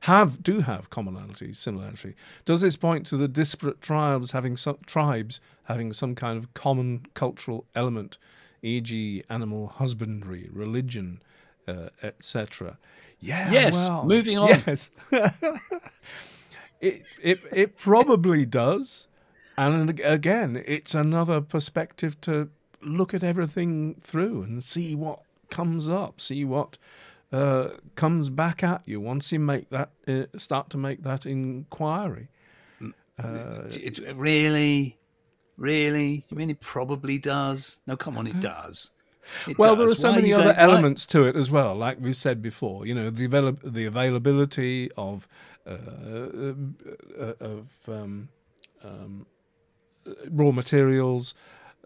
Have do have commonalities, similarity. Does this point to the disparate tribes having some tribes having some kind of common cultural element, e.g., animal husbandry, religion, uh, etc.? Yeah. Yes. Well, moving on. Yes. it it it probably does. And again, it's another perspective to look at everything through and see what comes up, see what uh, comes back at you once you make that uh, start to make that inquiry. Mm. Uh, it, it really, really, you mean it probably does? No, come on, it does. It well, does. there are so Why many other elements to it as well. Like we said before, you know, the avail- the availability of uh, uh, of um, um, raw materials,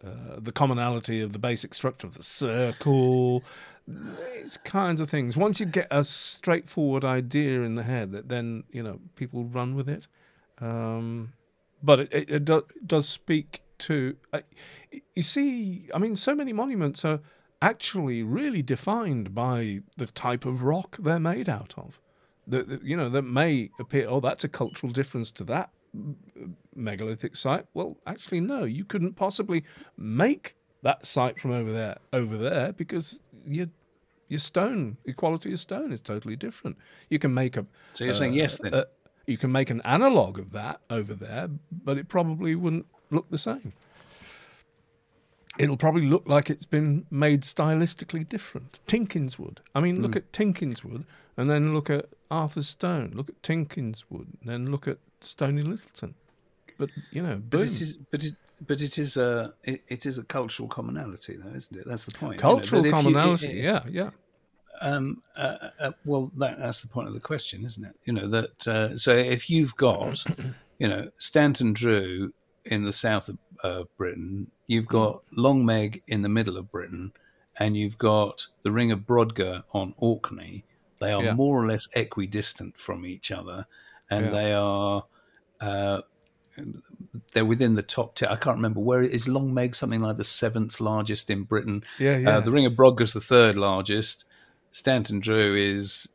uh, the commonality of the basic structure of the circle, these kinds of things. Once you get a straightforward idea in the head, that then you know people run with it. Um, but it, it, it do, does speak to. Uh, you see, I mean, so many monuments are actually really defined by the type of rock they're made out of. That you know that may appear, oh, that's a cultural difference to that megalithic site? Well, actually, no. You couldn't possibly make that site from over there over there because your your stone, your quality of stone is totally different. You can make a. So you're uh, saying yes then. you can make an analog of that over there, but it probably wouldn't look the same. It'll probably look like it's been made stylistically different. Tinkinswood. I mean, mm. look hmm. at Tinkinswood, and then look at Arthur's Stone. Look at Tinkinswood, and then look at Stony Littleton. But you know, boom. but it is, but it, but it is a it, it is a cultural commonality, though, isn't it? That's the point. Cultural you know? commonality, you, it, yeah, yeah. Um, uh, uh, well, that, that's the point of the question, isn't it? You know that. Uh, so if you've got, you know, Stanton Drew in the south of, of Britain, you've got Long Meg in the middle of Britain, and you've got the Ring of Brodgar on Orkney. They are Yeah. more or less equidistant from each other, and Yeah. they are. Uh, they're within the top ten. I can't remember where is Long Meg something like the seventh largest in Britain. Yeah, yeah. Uh, the Ring of Brodgar's the third largest. Stanton Drew is,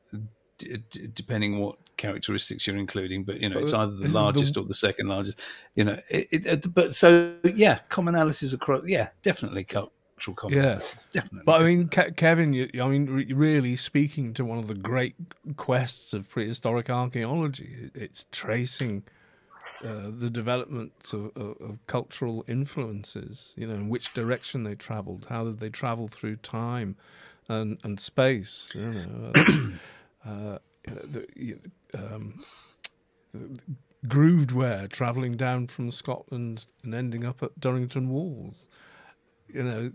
d- d- depending what characteristics you're including, but you know But it's either the is the- largest or the second largest. You know, it, it, it- but so yeah, commonalities across. Yeah, definitely cultural commonalities. Definitely. But I mean, Ke- Kevin, you, I mean, re- really speaking to one of the great quests of prehistoric archaeology, it's tracing uh, the development of, of, of cultural influences. You know, in which direction they travelled, how did they travel through time and and space. You know, uh, uh, the, um, the grooved ware travelling down from Scotland and ending up at Durrington Walls. You know,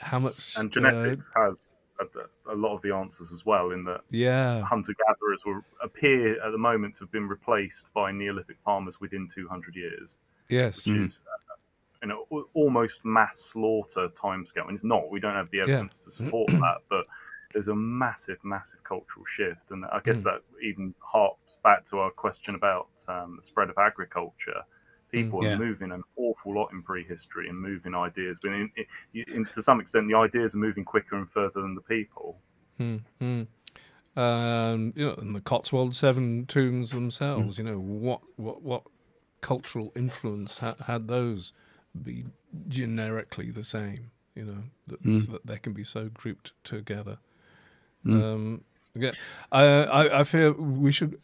how much And uh, genetics has a, a lot of the answers as well, in that yeah, hunter gatherers will appear at the moment to have been replaced by Neolithic farmers within 200 years, yes, which is uh, you know almost mass slaughter timescale. And it's not. We don't have the evidence to support that, but there's a massive, massive cultural shift, and I guess Mm. that even harps back to our question about um, the spread of agriculture. People Yeah. are moving an awful lot in prehistory and moving ideas, but in, in, in, to some extent, the ideas are moving quicker and further than the people. Mm, mm. Um, you know, and the Cotswold Severn Tombs themselves. You know, what what what cultural influence ha- had those be generically the same? You know, that, Mm. that they can be so grouped together. Mm. Um, yeah, I, I I fear we should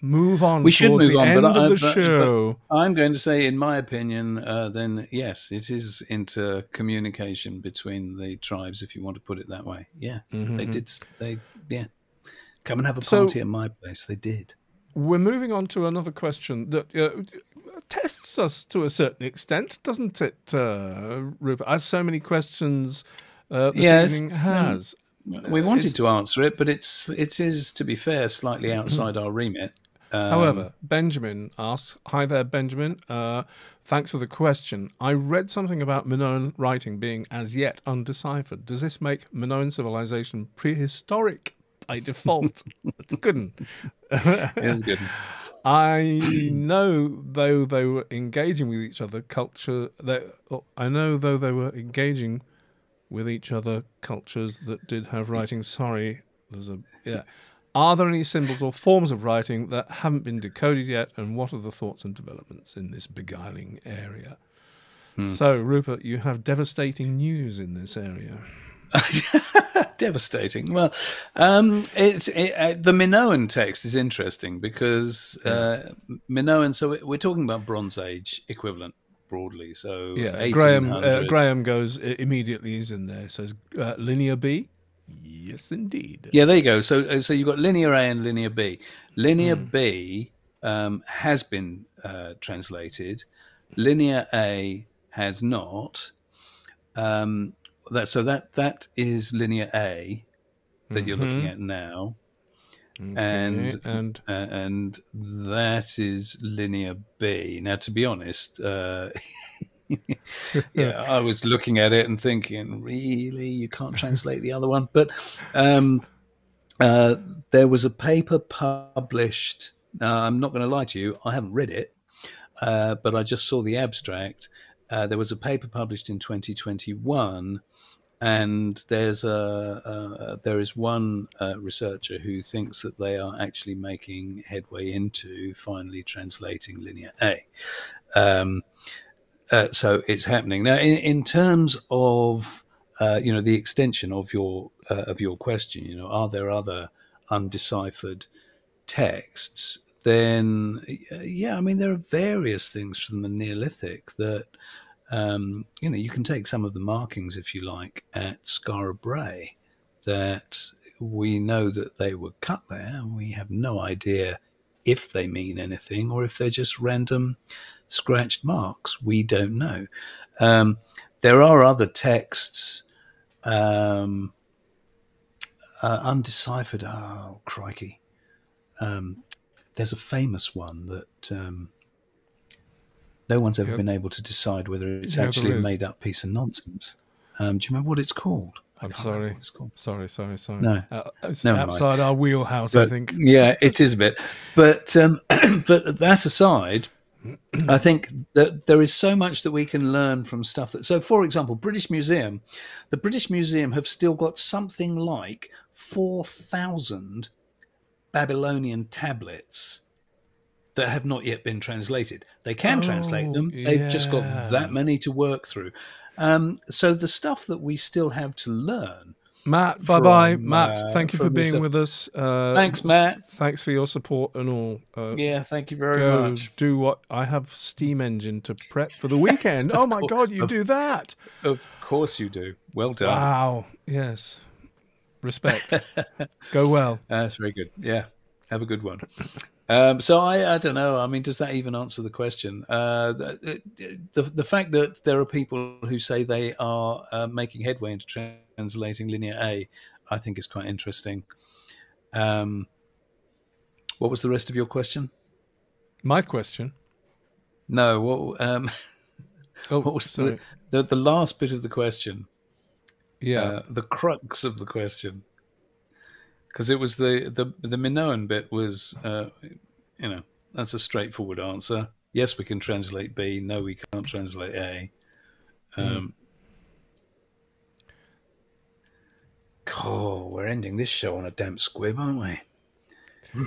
move on. We should move the on, end but of I- the but- show. I'm going to say, in my opinion, uh, then yes, it is intercommunication between the tribes, if you want to put it that way. Yeah, they Mhm. did. They yeah, come and have a So- party at my place. They did. We're moving on to another question that uh, tests us to a certain extent, doesn't it, uh, Rupert? As so many questions uh, this Yes, evening um, has. We wanted it's- to answer it, but it's it is to be fair, slightly outside our remit. Um, However, Benjamin asks, "Hi there, Benjamin. Uh, thanks for the question. I read something about Minoan writing being as yet undeciphered. Does this make Minoan civilization prehistoric by default?" That's good. one. it is good. I know though they were engaging with each other culture that oh, I know though they were engaging with each other cultures that did have writing. Sorry, there's a yeah. Are there any symbols or forms of writing that haven't been decoded yet? And what are the thoughts and developments in this beguiling area? So, Rupert, you have devastating news in this area. Devastating. Well, um, it's it, uh, the Minoan text is interesting because uh, Minoan. So we- we're talking about Bronze Age equivalent broadly. So Yeah, Graham. Uh, Graham goes immediately. Is in there. Says uh, linear B. Yes, indeed. Yeah, there you go. So, uh, so you've got linear A and linear B. Linear B um, has been uh, translated. Linear A has not. Um, that so that that is linear A that you're looking at now, and Okay, and uh, and that is linear B. Now, to be honest, uh, yeah, I was looking at it and thinking, really, you can't translate the other one. But um, uh, there was a paper published. Now, I'm not going to lie to you, I haven't read it, uh, but I just saw the abstract. Uh, there was a paper published in 2021 and there's a, a there is one uh, researcher who thinks that they are actually making headway into finally translating linear A. Um, uh, so it's happening now. In, in terms of uh, you know the extension of your uh, of your question, you know, are there other undeciphered texts? Then yeah, I mean there are various things from the Neolithic that um, you know, you can take some of the markings, if you like, at Skara Brae that we know that they were cut there. We have no idea if they mean anything or if they're just random scratched marks. We don't know. Um, there are other texts, um, uh, undeciphered. Oh, crikey. Um, there's a famous one that. Um, no one's ever Yeah. been able to decide whether it's Yeah, actually a made up piece of nonsense. Um, do you remember what it's called? I'm sorry. Sorry, sorry, sorry. No, uh, it's outside mind. our wheelhouse, but, I think. Yeah, it is a bit. But um, but that aside, I think that there is so much that we can learn from stuff that. So, for example, British Museum, the British Museum have still got something like four thousand Babylonian tablets that have not yet been translated. They can oh, translate them. They've yeah. just got that many to work through. Um, so the stuff that we still have to learn. Matt, bye bye. Matt, uh, thank you for being with us. Uh, thanks, Matt. Thanks for your support and all. Uh, yeah, thank you very much. Do what I have Steam Engine to prep for the weekend. oh my God, you of, do that. Of course you do. Well done. Wow. Yes. Respect. Go well. That's very good. Yeah. Have a good one. Um, so I, I don't know. I mean, does that even answer the question? Uh, the, the, the fact that there are people who say they are uh, making headway into translating Linear A, I think is quite interesting. Um, what was the rest of your question? My question. No. What? Um, oh, what was the, the, the last bit of the question? Yeah, uh, the crux of the question because it was the the the Minoan bit was uh, you know that's a straightforward answer. Yes, we can translate B. No, we can't translate A. Hmm. Um, mm. Oh, we're ending this show on a damp squib, aren't we?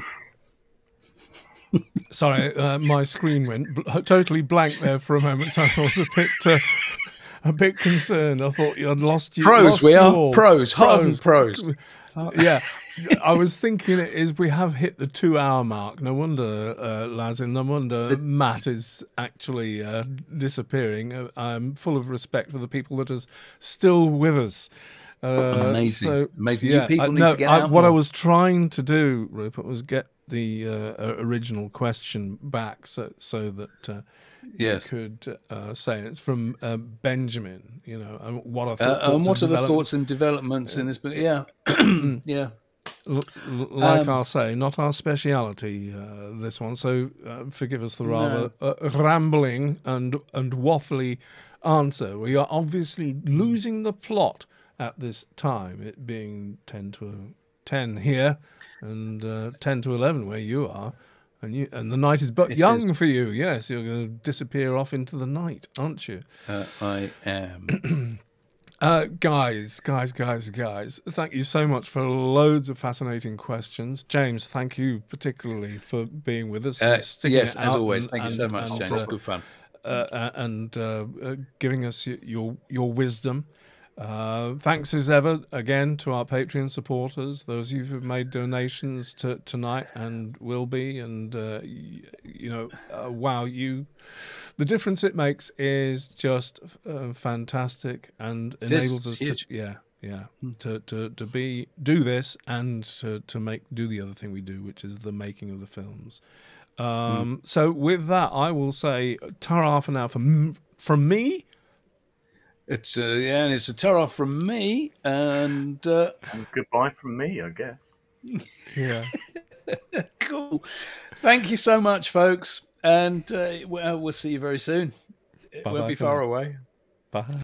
Sorry, uh, my screen went bl- totally blank there for a moment, so I was a bit uh, a bit concerned. I thought you had lost you. Pros, lost we are pros, pros. pros. yeah, I was thinking it is we have hit the two hour mark. No wonder, uh, Lazin, no wonder the, Matt is actually uh, disappearing. Uh, I'm full of respect for the people that are still with us. Uh, amazing, so, amazing. Yeah, people need no, to get I, What more. I was trying to do, Rupert, was get the uh, original question back so so that uh, yes. could uh, say. it's from uh, Benjamin. You know, and what are uh, and what are the thoughts and developments in this? But yeah, yeah. L- like um, I'll say, not our speciality. Uh, this one, so uh, forgive us the rather no. Uh, rambling and and waffly answer. We are obviously losing the plot at this time, it being ten to ten here and uh, ten to eleven where you are. And you, and the night is but it young is. for you. Yes, you're going to disappear off into the night, aren't you? Uh, I am. uh, guys, guys, guys, guys, thank you so much for loads of fascinating questions. James, thank you particularly for being with us. Uh, yes, as always. And, thank you so much, and, James. Uh, good fun. Uh, uh, and giving us your your wisdom. Uh, thanks as ever again to our Patreon supporters, those of you who've made donations to tonight and will be, and uh, you, you know, uh, wow, you, the difference it makes is just uh, fantastic and enables us huge. to, yeah, yeah, hmm. to, to to be do this and to to make do the other thing we do, which is the making of the films. Um, mm. So with that, I will say ta for now from from me it's uh, yeah, and it's a tear off from me, and, uh, and goodbye from me, I guess. Yeah. cool. Thank you so much, folks, and uh, we'll see you very soon. It Bye-bye won't be far away. Bye.